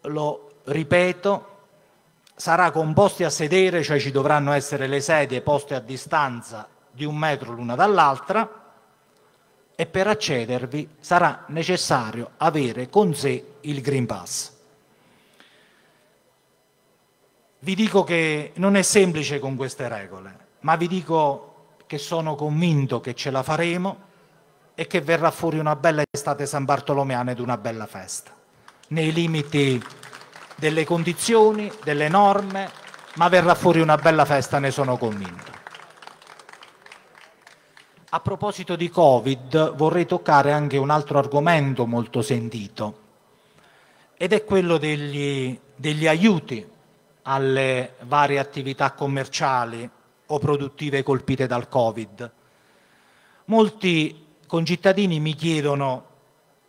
lo ripeto, sarà con posti a sedere, cioè ci dovranno essere le sedie poste a distanza di un metro l'una dall'altra e per accedervi sarà necessario avere con sé il Green Pass. Vi dico che non è semplice con queste regole, ma vi dico che sono convinto che ce la faremo e che verrà fuori una bella estate San Bartolomeana ed una bella festa, nei limiti delle condizioni, delle norme, ma verrà fuori una bella festa, ne sono convinto. A proposito di Covid, vorrei toccare anche un altro argomento molto sentito, ed è quello degli, degli aiuti alle varie attività commerciali o produttive colpite dal Covid. Molti concittadini mi chiedono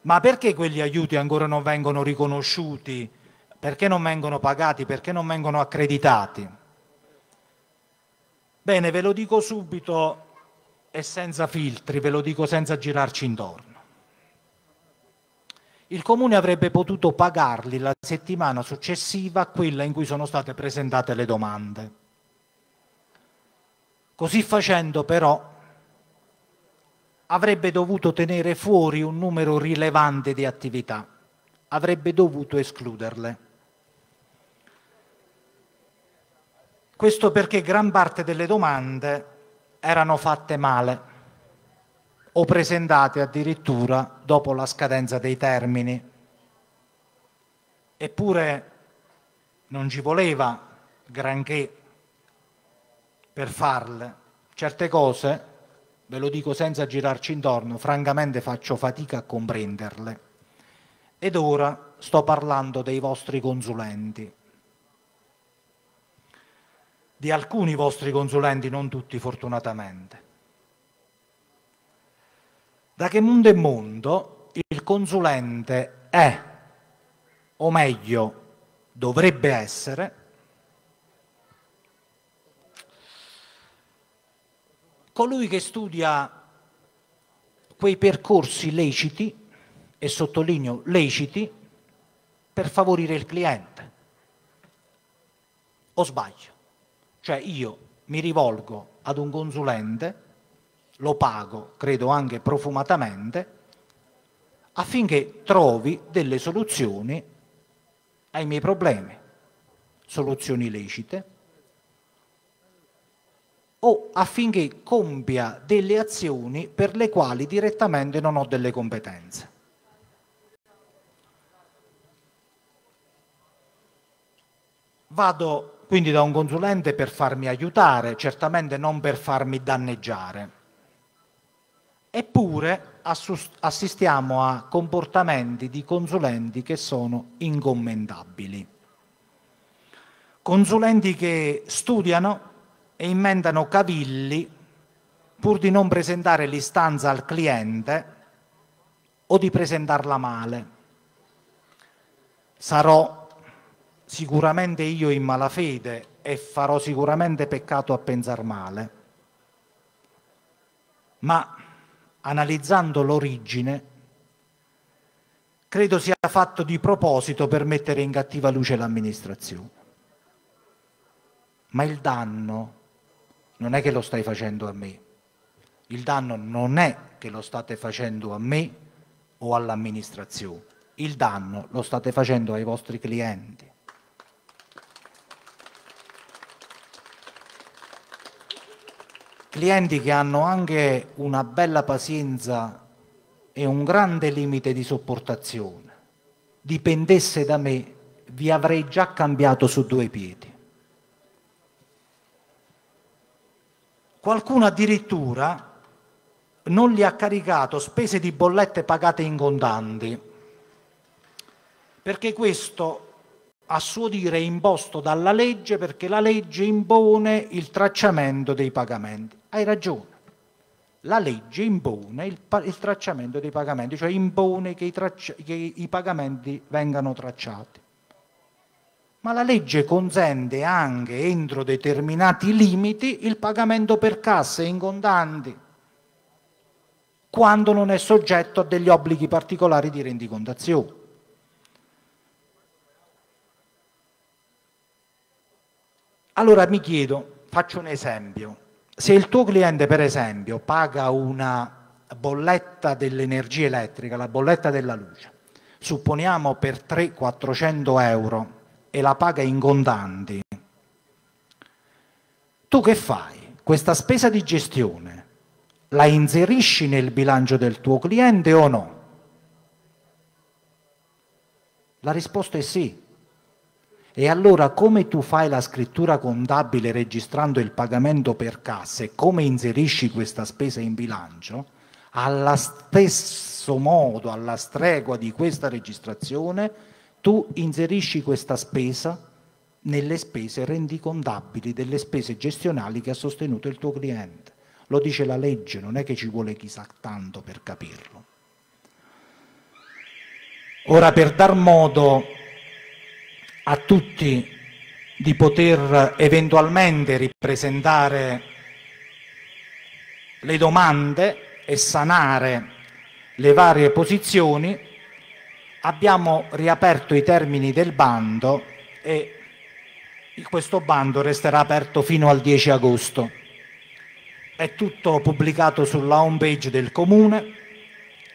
ma perché quegli aiuti ancora non vengono riconosciuti perché non vengono pagati? Perché non vengono accreditati? Bene, ve lo dico subito e senza filtri, ve lo dico senza girarci intorno. Il Comune avrebbe potuto pagarli la settimana successiva a quella in cui sono state presentate le domande. Così facendo però avrebbe dovuto tenere fuori un numero rilevante di attività, avrebbe dovuto escluderle. Questo perché gran parte delle domande erano fatte male o presentate addirittura dopo la scadenza dei termini. Eppure non ci voleva granché per farle. Certe cose, ve lo dico senza girarci intorno, francamente faccio fatica a comprenderle. Ed ora sto parlando dei vostri consulenti di alcuni vostri consulenti, non tutti fortunatamente. Da che mondo è mondo il consulente è, o meglio dovrebbe essere, colui che studia quei percorsi leciti, e sottolineo leciti, per favorire il cliente. O sbaglio? Cioè io mi rivolgo ad un consulente, lo pago, credo anche profumatamente, affinché trovi delle soluzioni ai miei problemi, soluzioni lecite, o affinché compia delle azioni per le quali direttamente non ho delle competenze. Vado quindi da un consulente per farmi aiutare, certamente non per farmi danneggiare. Eppure assistiamo a comportamenti di consulenti che sono incommentabili. Consulenti che studiano e inventano cavilli pur di non presentare l'istanza al cliente o di presentarla male. Sarò sicuramente io in malafede e farò sicuramente peccato a pensar male, ma analizzando l'origine, credo sia fatto di proposito per mettere in cattiva luce l'amministrazione. Ma il danno non è che lo stai facendo a me, il danno non è che lo state facendo a me o all'amministrazione, il danno lo state facendo ai vostri clienti. Clienti che hanno anche una bella pazienza e un grande limite di sopportazione, dipendesse da me, vi avrei già cambiato su due piedi. Qualcuno addirittura non gli ha caricato spese di bollette pagate in contanti, perché questo a suo dire imposto dalla legge perché la legge impone il tracciamento dei pagamenti. Hai ragione. La legge impone il, il tracciamento dei pagamenti, cioè impone che i, che i pagamenti vengano tracciati. Ma la legge consente anche entro determinati limiti il pagamento per cassa in contanti, quando non è soggetto a degli obblighi particolari di rendicontazione. Allora mi chiedo, faccio un esempio, se il tuo cliente per esempio paga una bolletta dell'energia elettrica, la bolletta della luce, supponiamo per 300-400 euro e la paga in contanti, tu che fai? Questa spesa di gestione la inserisci nel bilancio del tuo cliente o no? La risposta è sì. E allora come tu fai la scrittura contabile registrando il pagamento per cassa e come inserisci questa spesa in bilancio, allo stesso modo, alla stregua di questa registrazione, tu inserisci questa spesa nelle spese rendicontabili delle spese gestionali che ha sostenuto il tuo cliente. Lo dice la legge, non è che ci vuole chissà tanto per capirlo. Ora per dar modo a tutti di poter eventualmente ripresentare le domande e sanare le varie posizioni, abbiamo riaperto i termini del bando e questo bando resterà aperto fino al 10 agosto. È tutto pubblicato sulla home page del Comune,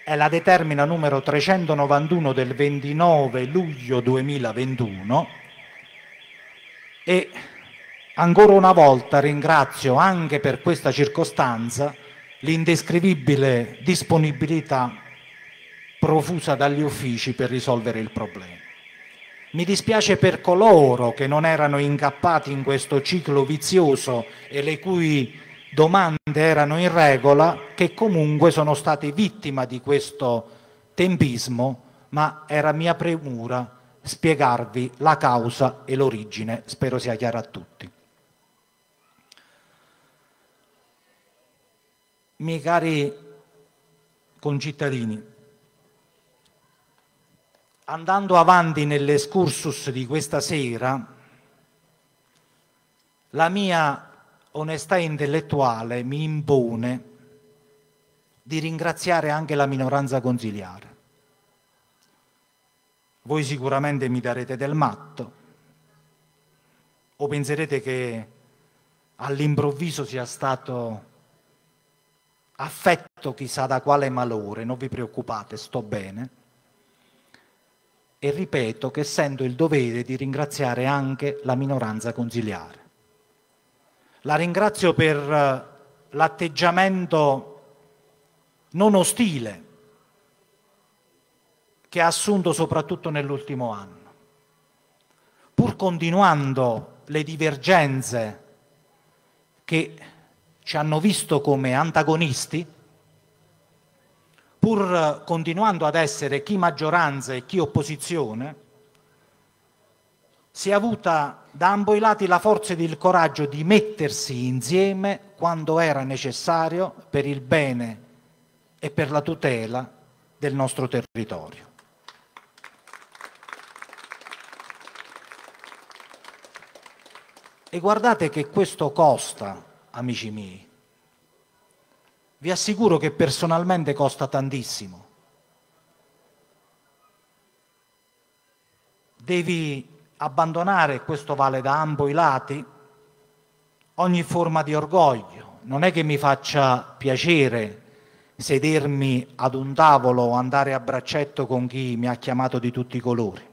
è la determina numero 391 del 29 luglio 2021 e ancora una volta ringrazio anche per questa circostanza l'indescrivibile disponibilità profusa dagli uffici per risolvere il problema. Mi dispiace per coloro che non erano incappati in questo ciclo vizioso e le cui domande erano in regola, che comunque sono state vittima di questo tempismo, ma era mia premura spiegarvi la causa e l'origine, spero sia chiaro a tutti. Miei cari concittadini, andando avanti nell'escursus di questa sera, la mia onestà intellettuale mi impone di ringraziare anche la minoranza consiliare. Voi sicuramente mi darete del matto o penserete che all'improvviso sia stato affetto chissà da quale malore, non vi preoccupate, sto bene. E ripeto che sento il dovere di ringraziare anche la minoranza consiliare La ringrazio per eh, l'atteggiamento non ostile che ha assunto soprattutto nell'ultimo anno. Pur continuando le divergenze che ci hanno visto come antagonisti, pur continuando ad essere chi maggioranza e chi opposizione, si è avuta da ambo i lati la forza ed il coraggio di mettersi insieme quando era necessario per il bene e per la tutela del nostro territorio. E guardate che questo costa, amici miei. Vi assicuro che personalmente costa tantissimo. Devi abbandonare, questo vale da ambo i lati, ogni forma di orgoglio. Non è che mi faccia piacere sedermi ad un tavolo o andare a braccetto con chi mi ha chiamato di tutti i colori.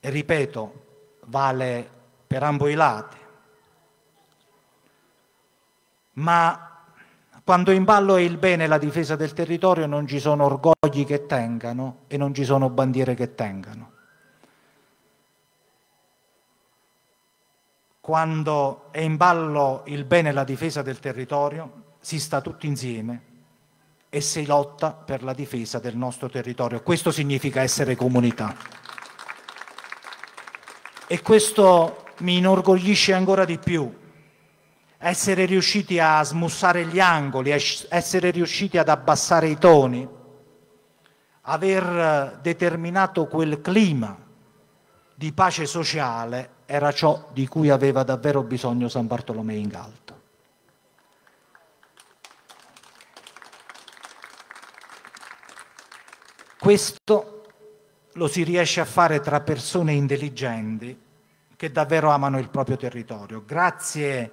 E ripeto, vale per ambo i lati. Ma quando in ballo è il bene e la difesa del territorio non ci sono orgogli che tengano e non ci sono bandiere che tengano. Quando è in ballo il bene e la difesa del territorio si sta tutti insieme e si lotta per la difesa del nostro territorio. Questo significa essere comunità. E questo mi inorgoglisce ancora di più. Essere riusciti a smussare gli angoli, essere riusciti ad abbassare i toni, aver determinato quel clima di pace sociale era ciò di cui aveva davvero bisogno San Bartolomeo in Galto. Questo lo si riesce a fare tra persone intelligenti che davvero amano il proprio territorio. Grazie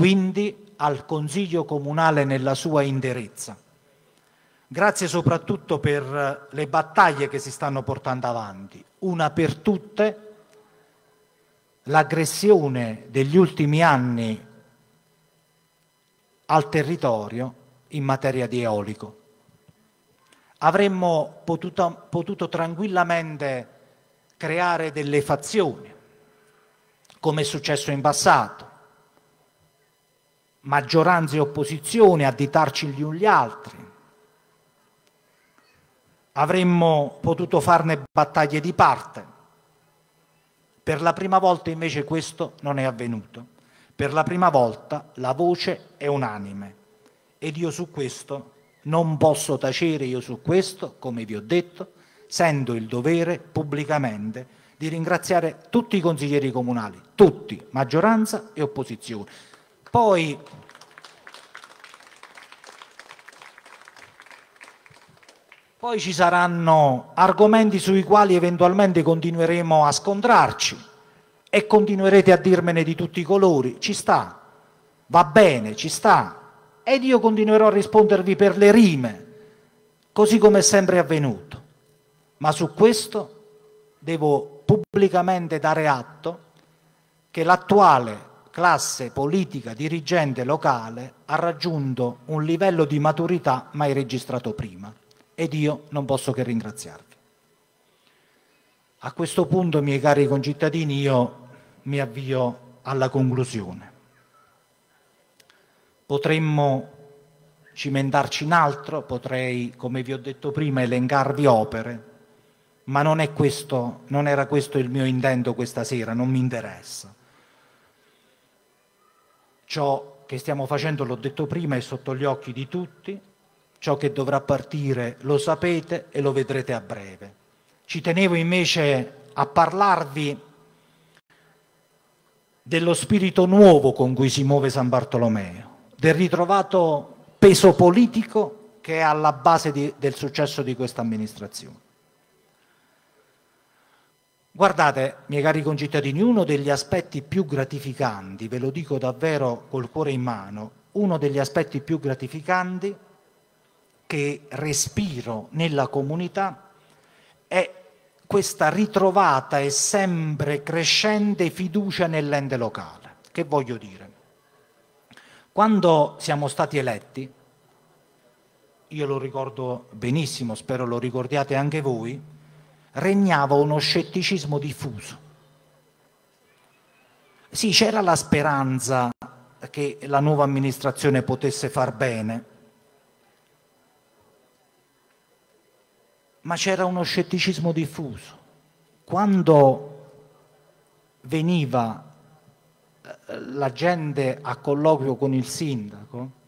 quindi al Consiglio Comunale nella sua interezza. Grazie soprattutto per le battaglie che si stanno portando avanti. Una per tutte, l'aggressione degli ultimi anni al territorio in materia di eolico avremmo potuto, potuto tranquillamente creare delle fazioni, come è successo in passato, maggioranza e opposizione additarci gli uni gli altri. Avremmo potuto farne battaglie di parte. Per la prima volta invece questo non è avvenuto. Per la prima volta la voce è unanime ed io su questo non posso tacere io su questo, come vi ho detto, sento il dovere pubblicamente di ringraziare tutti i consiglieri comunali, tutti, maggioranza e opposizione. Poi Poi ci saranno argomenti sui quali eventualmente continueremo a scontrarci e continuerete a dirmene di tutti i colori. Ci sta, va bene, ci sta, ed io continuerò a rispondervi per le rime, così come è sempre avvenuto. Ma su questo devo pubblicamente dare atto che l'attuale classe politica dirigente locale ha raggiunto un livello di maturità mai registrato prima ed io non posso che ringraziarvi. A questo punto, miei cari concittadini, io mi avvio alla conclusione. Potremmo cimentarci in altro, potrei, come vi ho detto prima, elencarvi opere, ma non, questo, non era questo il mio intento questa sera, non mi interessa. Ciò che stiamo facendo, l'ho detto prima, è sotto gli occhi di tutti, ciò che dovrà partire lo sapete e lo vedrete a breve. Ci tenevo invece a parlarvi dello spirito nuovo con cui si muove San Bartolomeo del ritrovato peso politico che è alla base di, del successo di questa amministrazione. Guardate, miei cari concittadini, uno degli aspetti più gratificanti, ve lo dico davvero col cuore in mano, uno degli aspetti più gratificanti che respiro nella comunità è questa ritrovata e sempre crescente fiducia nell'ente locale. Che voglio dire? Quando siamo stati eletti, io lo ricordo benissimo, spero lo ricordiate anche voi, regnava uno scetticismo diffuso. Sì, c'era la speranza che la nuova amministrazione potesse far bene, ma c'era uno scetticismo diffuso. Quando veniva eh, la gente a colloquio con il sindaco,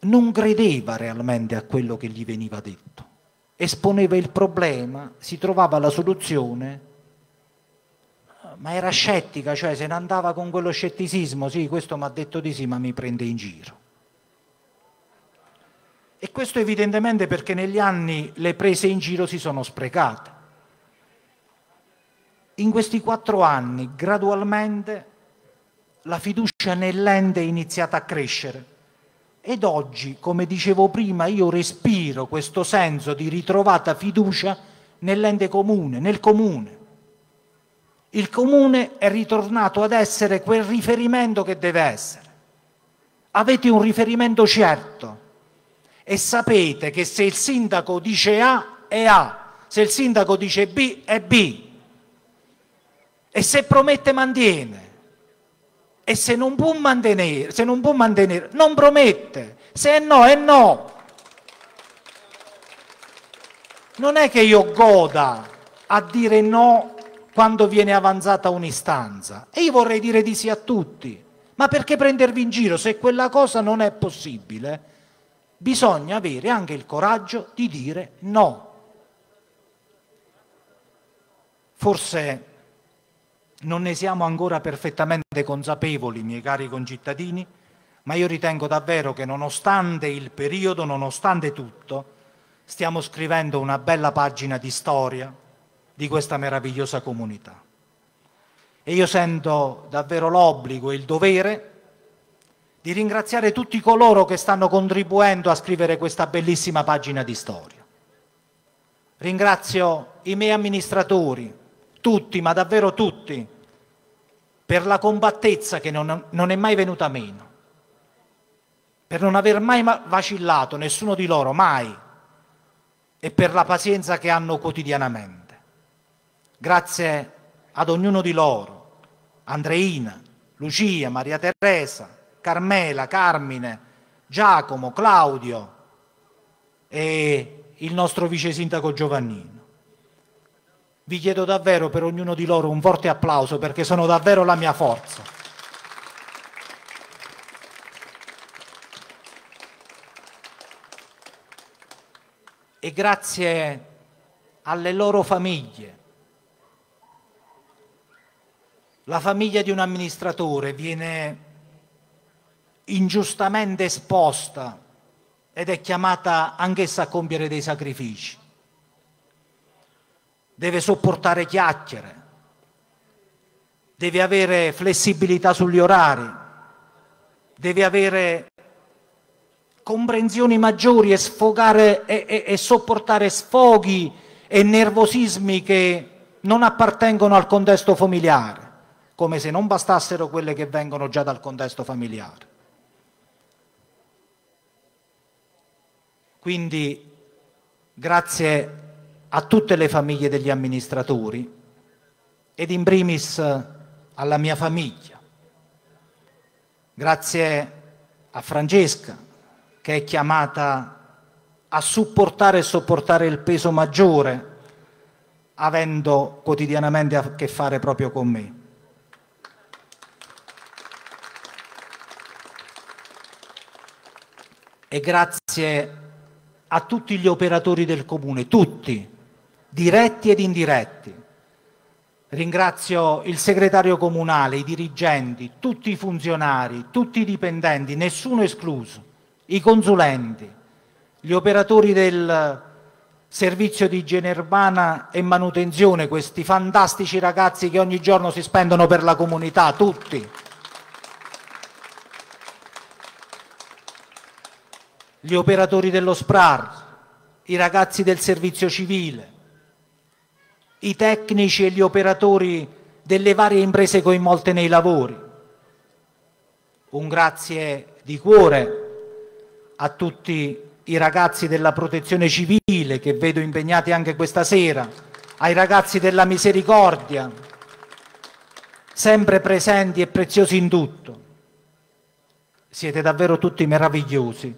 non credeva realmente a quello che gli veniva detto, esponeva il problema, si trovava la soluzione, ma era scettica, cioè se ne andava con quello scetticismo, sì, questo mi ha detto di sì, ma mi prende in giro. E questo evidentemente perché negli anni le prese in giro si sono sprecate. In questi quattro anni, gradualmente, la fiducia nell'ente è iniziata a crescere. Ed oggi, come dicevo prima, io respiro questo senso di ritrovata fiducia nell'ente comune, nel comune. Il comune è ritornato ad essere quel riferimento che deve essere. Avete un riferimento certo e sapete che se il sindaco dice A è A, se il sindaco dice B è B e se promette mantiene e se non può mantenere, se non può mantenere, non promette, se è no è no. Non è che io goda a dire no quando viene avanzata un'istanza e io vorrei dire di sì a tutti, ma perché prendervi in giro se quella cosa non è possibile? bisogna avere anche il coraggio di dire no. Forse non ne siamo ancora perfettamente consapevoli, miei cari concittadini, ma io ritengo davvero che nonostante il periodo, nonostante tutto, stiamo scrivendo una bella pagina di storia di questa meravigliosa comunità. E io sento davvero l'obbligo e il dovere di ringraziare tutti coloro che stanno contribuendo a scrivere questa bellissima pagina di storia. Ringrazio i miei amministratori, tutti, ma davvero tutti, per la combattezza che non, non è mai venuta meno, per non aver mai vacillato nessuno di loro, mai, e per la pazienza che hanno quotidianamente. Grazie ad ognuno di loro, Andreina, Lucia, Maria Teresa, Carmela, Carmine, Giacomo, Claudio e il nostro vice sindaco Giovannino. Vi chiedo davvero per ognuno di loro un forte applauso perché sono davvero la mia forza. E grazie alle loro famiglie. La famiglia di un amministratore viene ingiustamente esposta ed è chiamata anch'essa a compiere dei sacrifici. Deve sopportare chiacchiere, deve avere flessibilità sugli orari, deve avere comprensioni maggiori e, sfogare, e, e, e sopportare sfoghi e nervosismi che non appartengono al contesto familiare, come se non bastassero quelle che vengono già dal contesto familiare. Quindi grazie a tutte le famiglie degli amministratori ed in primis alla mia famiglia. Grazie a Francesca che è chiamata a supportare e sopportare il peso maggiore avendo quotidianamente a che fare proprio con me. E grazie a tutti gli operatori del comune, tutti, diretti ed indiretti. Ringrazio il segretario comunale, i dirigenti, tutti i funzionari, tutti i dipendenti, nessuno escluso, i consulenti, gli operatori del servizio di igiene urbana e manutenzione, questi fantastici ragazzi che ogni giorno si spendono per la comunità, tutti. gli operatori dello SPRAR, i ragazzi del servizio civile, i tecnici e gli operatori delle varie imprese coinvolte nei lavori. Un grazie di cuore a tutti i ragazzi della protezione civile che vedo impegnati anche questa sera, ai ragazzi della misericordia, sempre presenti e preziosi in tutto. Siete davvero tutti meravigliosi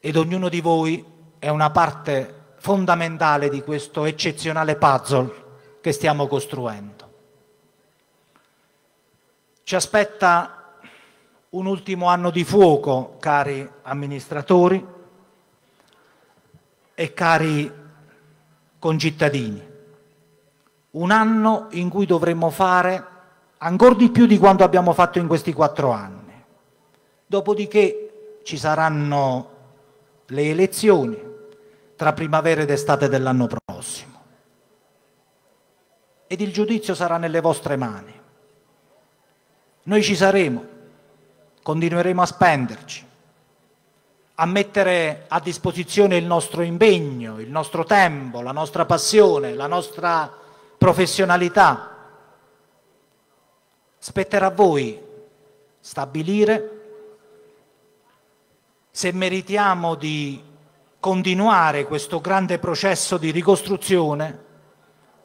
ed ognuno di voi è una parte fondamentale di questo eccezionale puzzle che stiamo costruendo. Ci aspetta un ultimo anno di fuoco, cari amministratori e cari concittadini un anno in cui dovremmo fare ancora di più di quanto abbiamo fatto in questi quattro anni. Dopodiché ci saranno le elezioni tra primavera ed estate dell'anno prossimo. Ed il giudizio sarà nelle vostre mani. Noi ci saremo, continueremo a spenderci, a mettere a disposizione il nostro impegno, il nostro tempo, la nostra passione, la nostra professionalità. Spetterà a voi stabilire se meritiamo di continuare questo grande processo di ricostruzione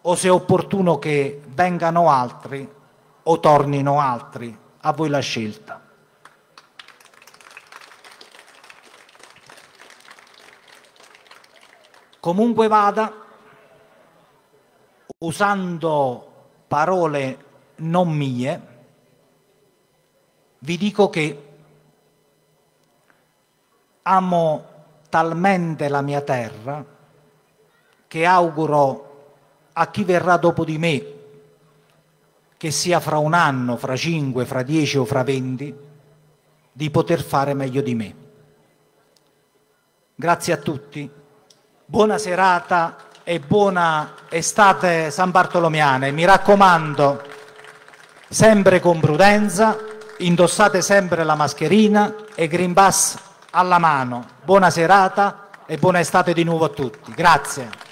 o se è opportuno che vengano altri o tornino altri. A voi la scelta. Comunque vada, usando parole non mie, vi dico che amo talmente la mia terra che auguro a chi verrà dopo di me, che sia fra un anno, fra cinque, fra dieci o fra venti, di poter fare meglio di me. Grazie a tutti, buona serata e buona estate San Bartolomiane. Mi raccomando, sempre con prudenza, indossate sempre la mascherina e Green Pass alla mano. Buona serata e buona estate di nuovo a tutti. Grazie.